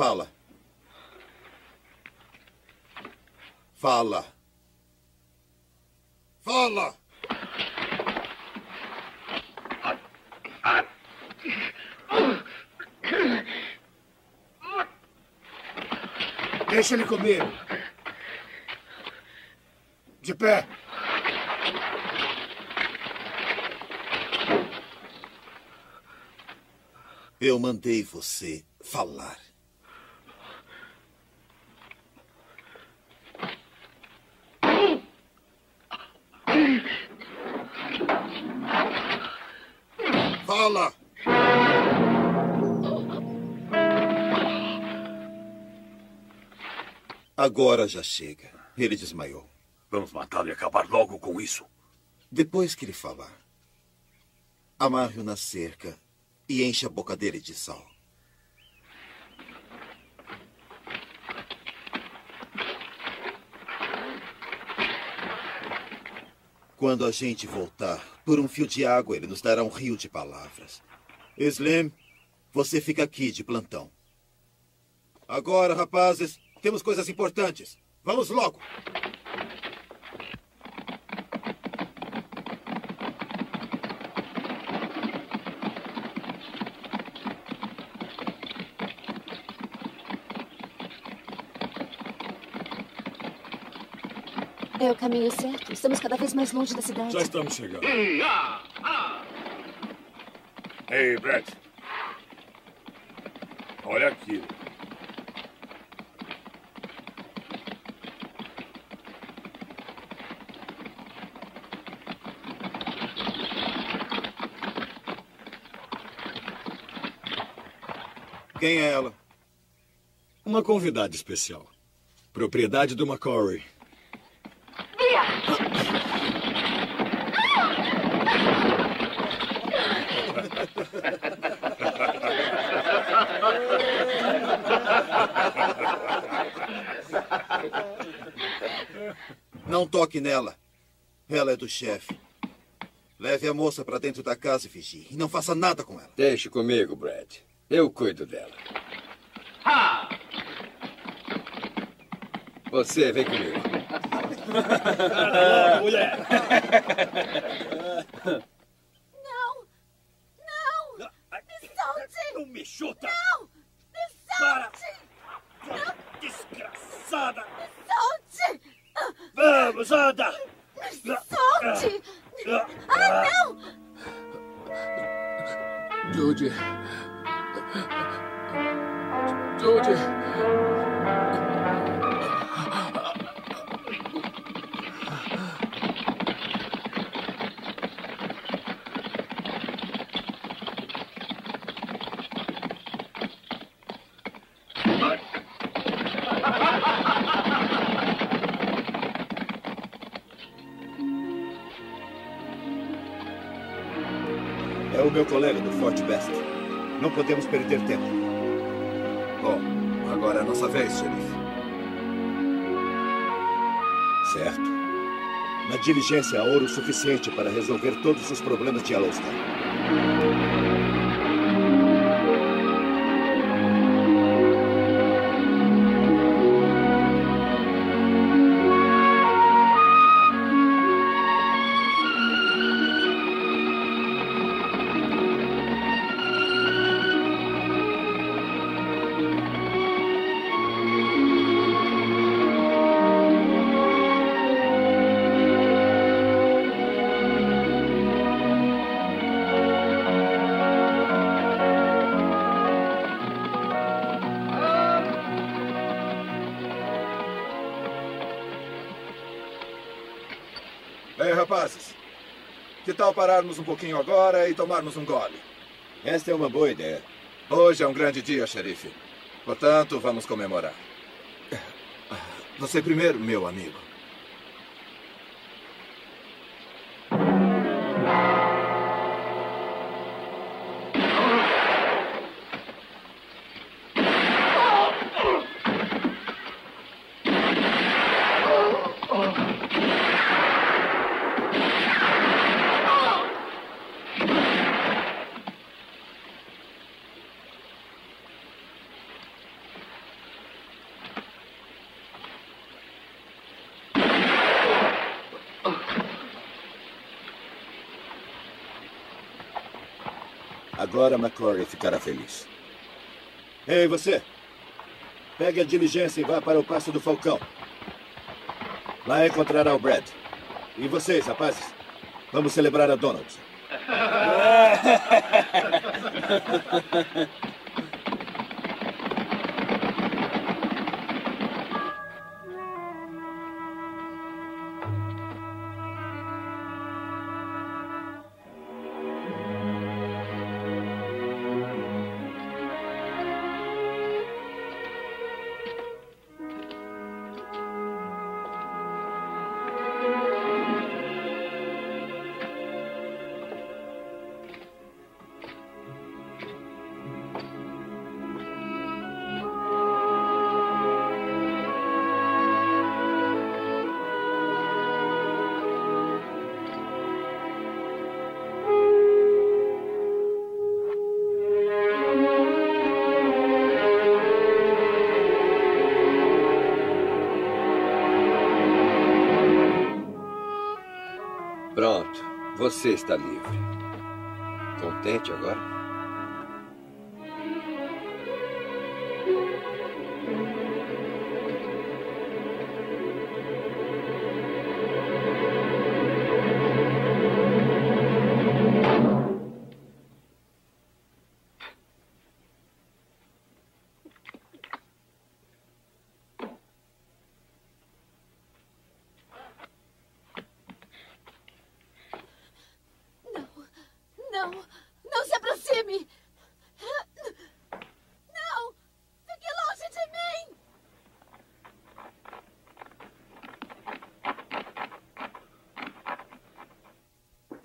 Fala. Fala. Fala. Deixa ele comigo. De pé. Eu mandei você falar. Fala! Agora já chega. Ele desmaiou. Vamos matá-lo e acabar logo com isso. Depois que ele falar, amarre-o na cerca e enche a boca dele de sal. Quando a gente voltar, por um fio de água, ele nos dará um rio de palavras. Slim, você fica aqui de plantão. Agora, rapazes, temos coisas importantes. Vamos logo! É o caminho certo. Estamos cada vez mais longe da cidade. Já estamos chegando. Ei, Brett. Olha aqui. Quem é ela? Uma convidada especial. Propriedade do McCory. Não toque nela. Ela é do chefe. Leve a moça para dentro da casa e vigie. E não faça nada com ela. Deixe comigo, Brad. Eu cuido dela. Você, vem comigo. (laughs) mulher! Perder tempo. Bom, agora é a nossa vez, xerife. Certo. Na diligência há ouro suficiente para resolver todos os problemas de Yellowstone. Pararmos um pouquinho agora e tomarmos um gole? Esta é uma boa ideia. Hoje é um grande dia, xerife. Portanto, vamos comemorar. Você primeiro, meu amigo. McCrory ficará feliz. Ei, você! Pegue a diligência e vá para o Passo do Falcão. Lá encontrará o Brad. E vocês, rapazes? Vamos celebrar a Donald. (laughs) Você está livre. Contente agora?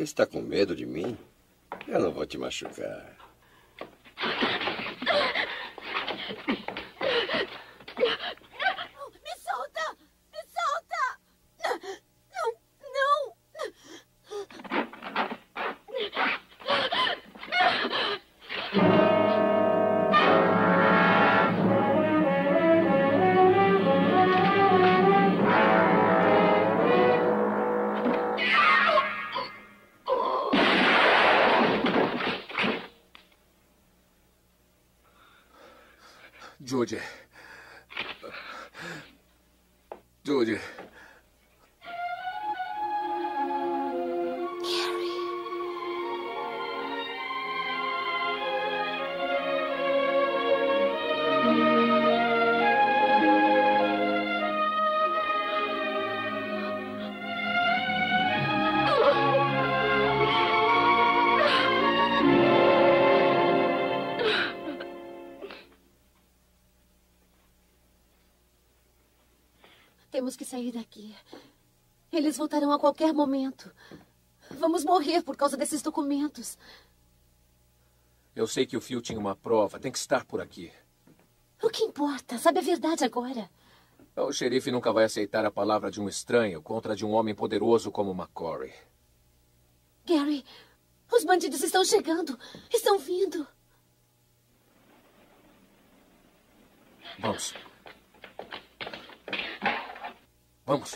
Está com medo de mim? Eu não vou te machucar. Sair daqui. Eles voltarão a qualquer momento. Vamos morrer por causa desses documentos. Eu sei que o Phil tinha uma prova. Tem que estar por aqui. O que importa? Sabe a verdade agora. O xerife nunca vai aceitar a palavra de um estranho contra de um homem poderoso como McCory. Gary, os bandidos estão chegando. Estão vindo. Vamos. Vamos.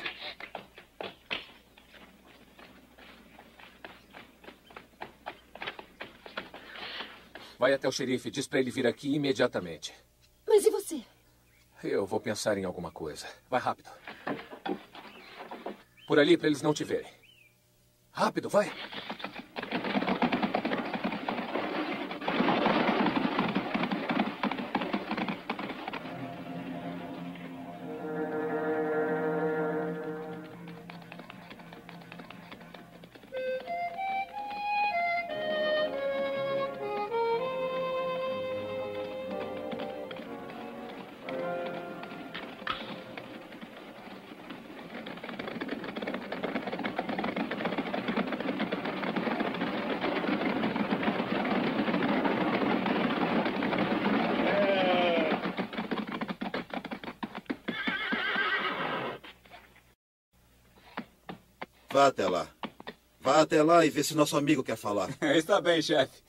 Vai até o xerife e diz para ele vir aqui imediatamente. Mas e você? Eu vou pensar em alguma coisa. Vai rápido. Por ali para eles não te verem. Rápido, vai. Vá até lá. Vá até lá e vê se nosso amigo quer falar. (laughs) Está bem, chefe.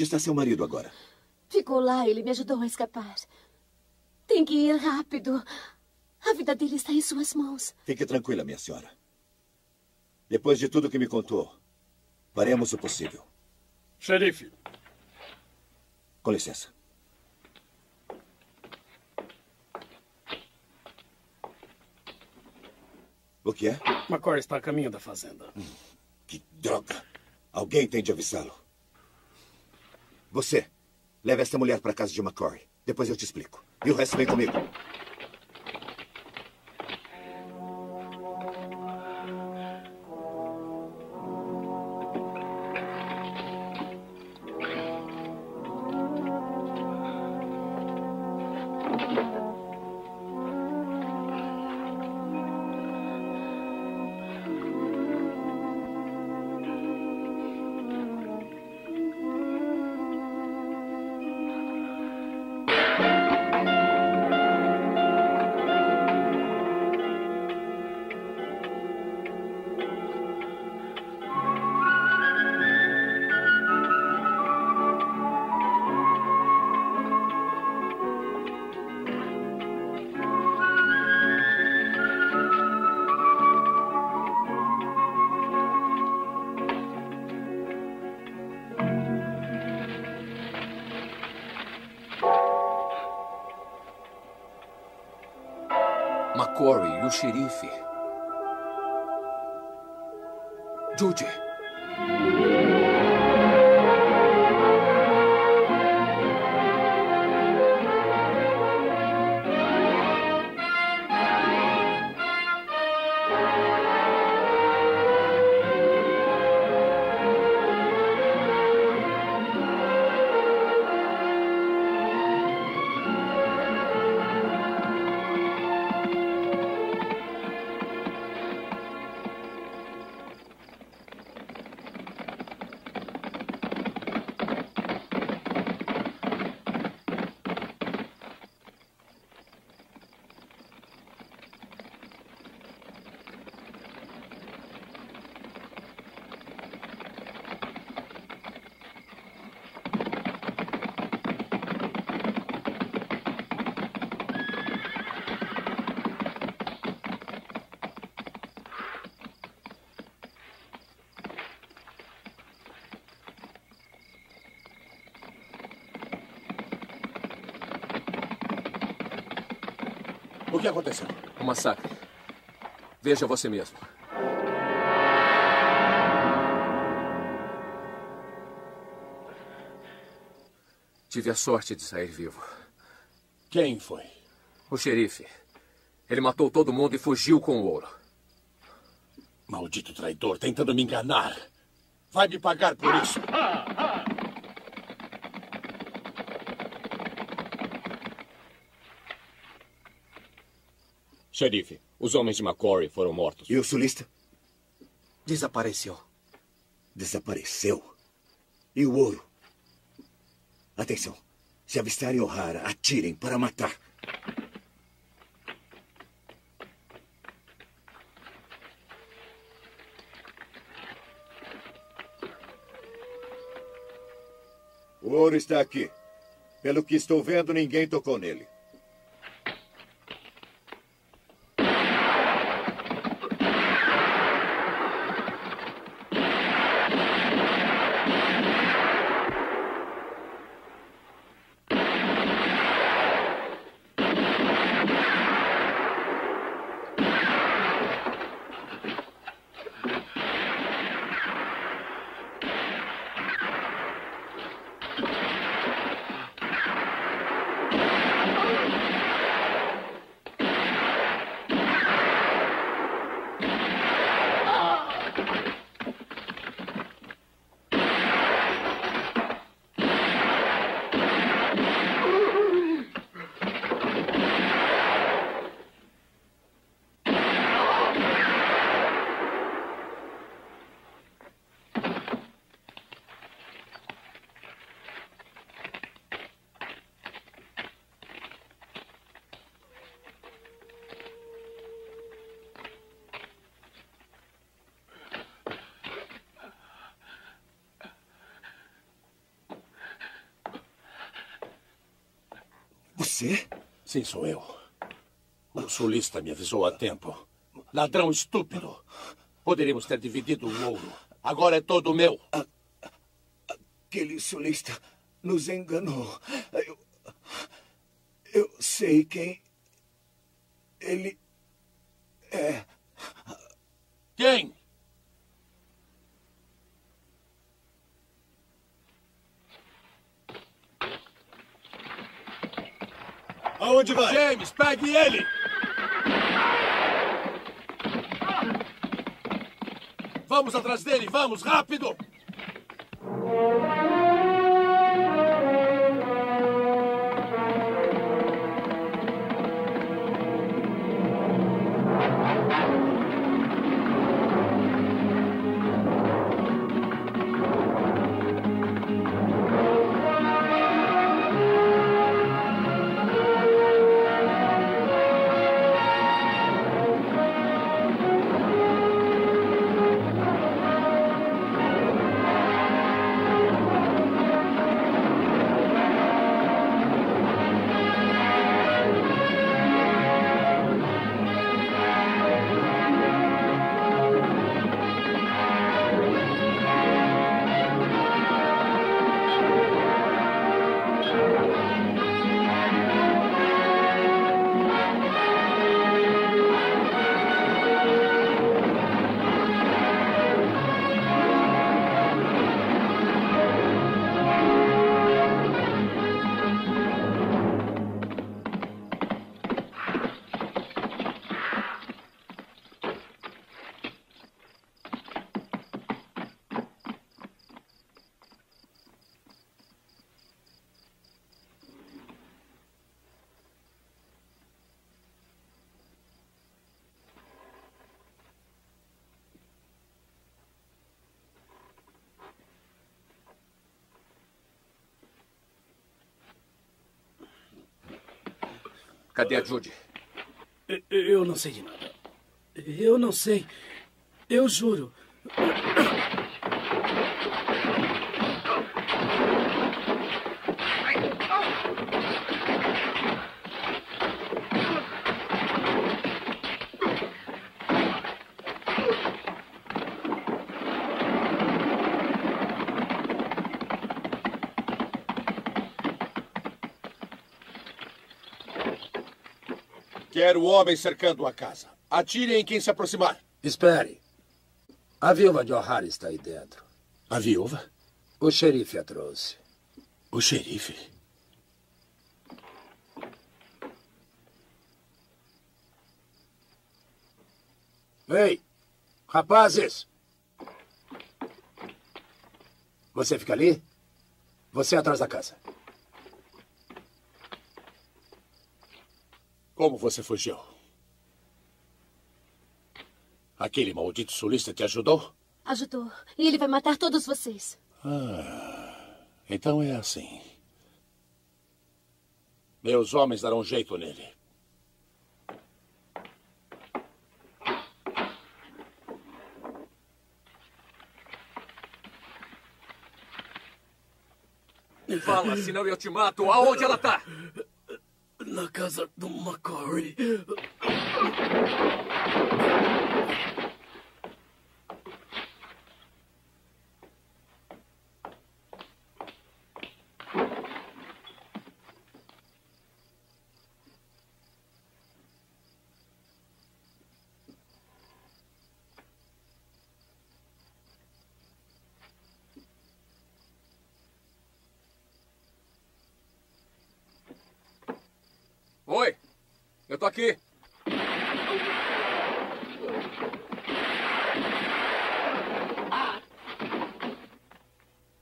Onde está seu marido agora? Ficou lá, ele me ajudou a escapar. Tem que ir rápido. A vida dele está em suas mãos. Fique tranquila, minha senhora. Depois de tudo que me contou, faremos o possível. Xerife. Com licença. O que é? McCoy está a caminho da fazenda. Que droga! Alguém tem de avisá-lo. Você, leve esta mulher para casa de McCoy. Depois eu te explico. E o resto vem comigo. E o xerife. Judy. Aconteceu? Um massacre. Veja você mesmo. Tive a sorte de sair vivo. Quem foi? O xerife. Ele matou todo mundo e fugiu com o ouro. Maldito traidor, tentando me enganar. Vai me pagar por isso. Xerife, os homens de McCory foram mortos. E o sulista? Desapareceu. Desapareceu. E o ouro? Atenção. Se avistarem O'Hara, atirem para matar. O ouro está aqui. Pelo que estou vendo, ninguém tocou nele. Sim, sou eu. O sulista me avisou a tempo. Ladrão estúpido. Poderíamos ter dividido o ouro. Agora é todo meu. Aquele sulista nos enganou. Eu, eu sei quem ele é. Quem? Aonde vai? James, pegue ele! Vamos atrás dele, vamos, rápido! Cadê a Judy? Eu- não sei de nada. Eu não sei. Eu juro. Quero homens cercando a casa. Atirem em quem se aproximar. Espere. A viúva de O'Hara está aí dentro. A viúva? O xerife a trouxe. O xerife? Ei, rapazes! Você fica ali? Você atrás da casa. Como você fugiu? Aquele maldito sulista te ajudou? Ajudou. E ele vai matar todos vocês. Ah, então é assim. Meus homens darão jeito nele. Fala, senão eu te mato. Aonde ela tá? Na casa do McCory. Oi, eu tô aqui.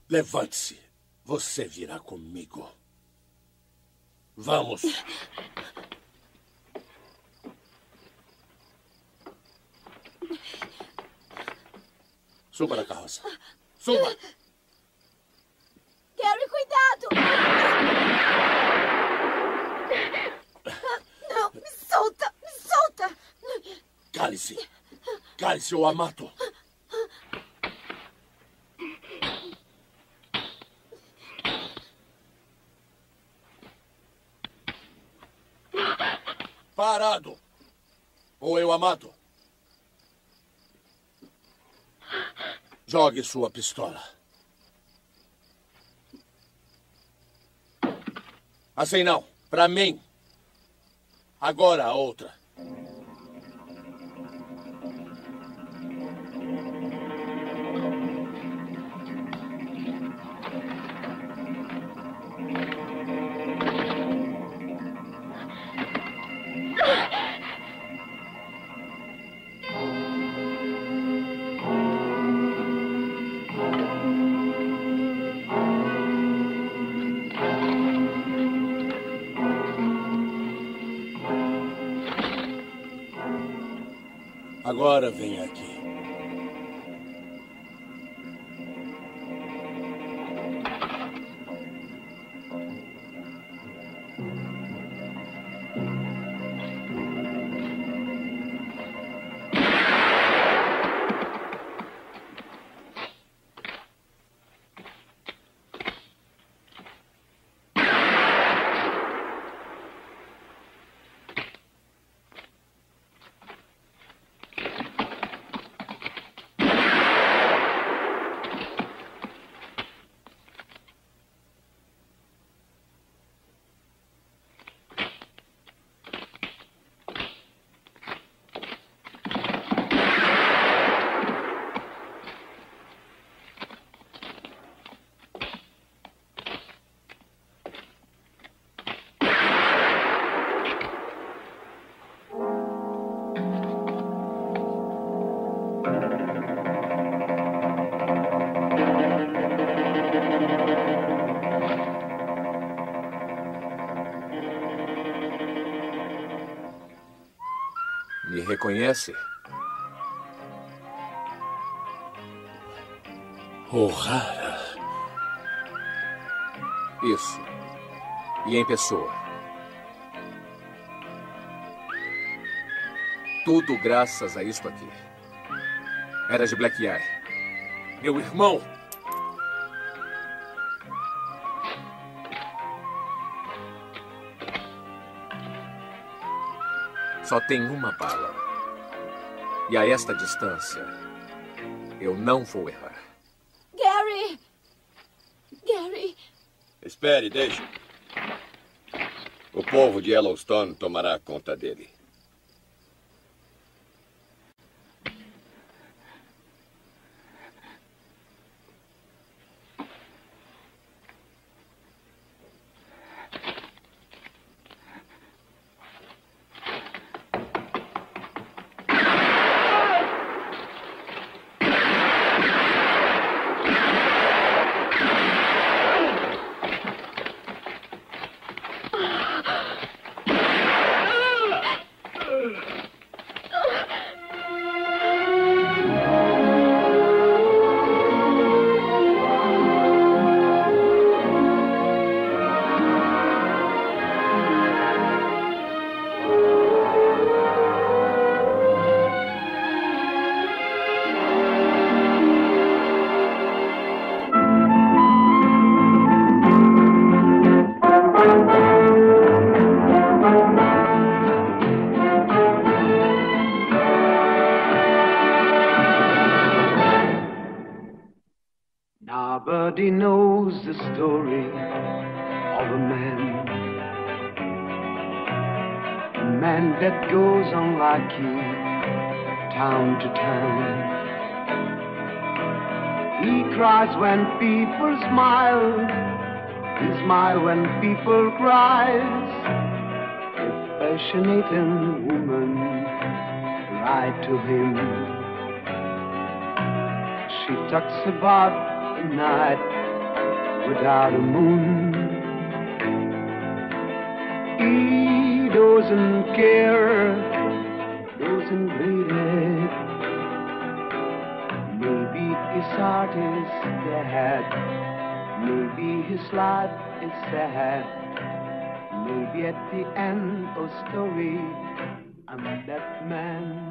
Levante-se. Você virá comigo. Vamos. Suba na carroça. Suba. Gary, cuidado! Não, me solta! Me solta! Cale-se. Cale-se ou a mato. Parado! Ou eu a mato. Jogue sua pistola. Assim não. Para mim. Agora a outra. Agora vem aqui. Me reconhece? O'Hara. Isso. E em pessoa. Tudo graças a isto aqui. Era de Black Eye. Meu irmão! Só tem uma bala. E a esta distância, eu não vou errar. Gary! Gary! Espere, deixe. O povo de Yellowstone tomará conta dele. Talks about a night without a moon. He doesn't care, doesn't read it. Maybe his heart is dead. Maybe his life is sad. Maybe at the end of story, I'm that man.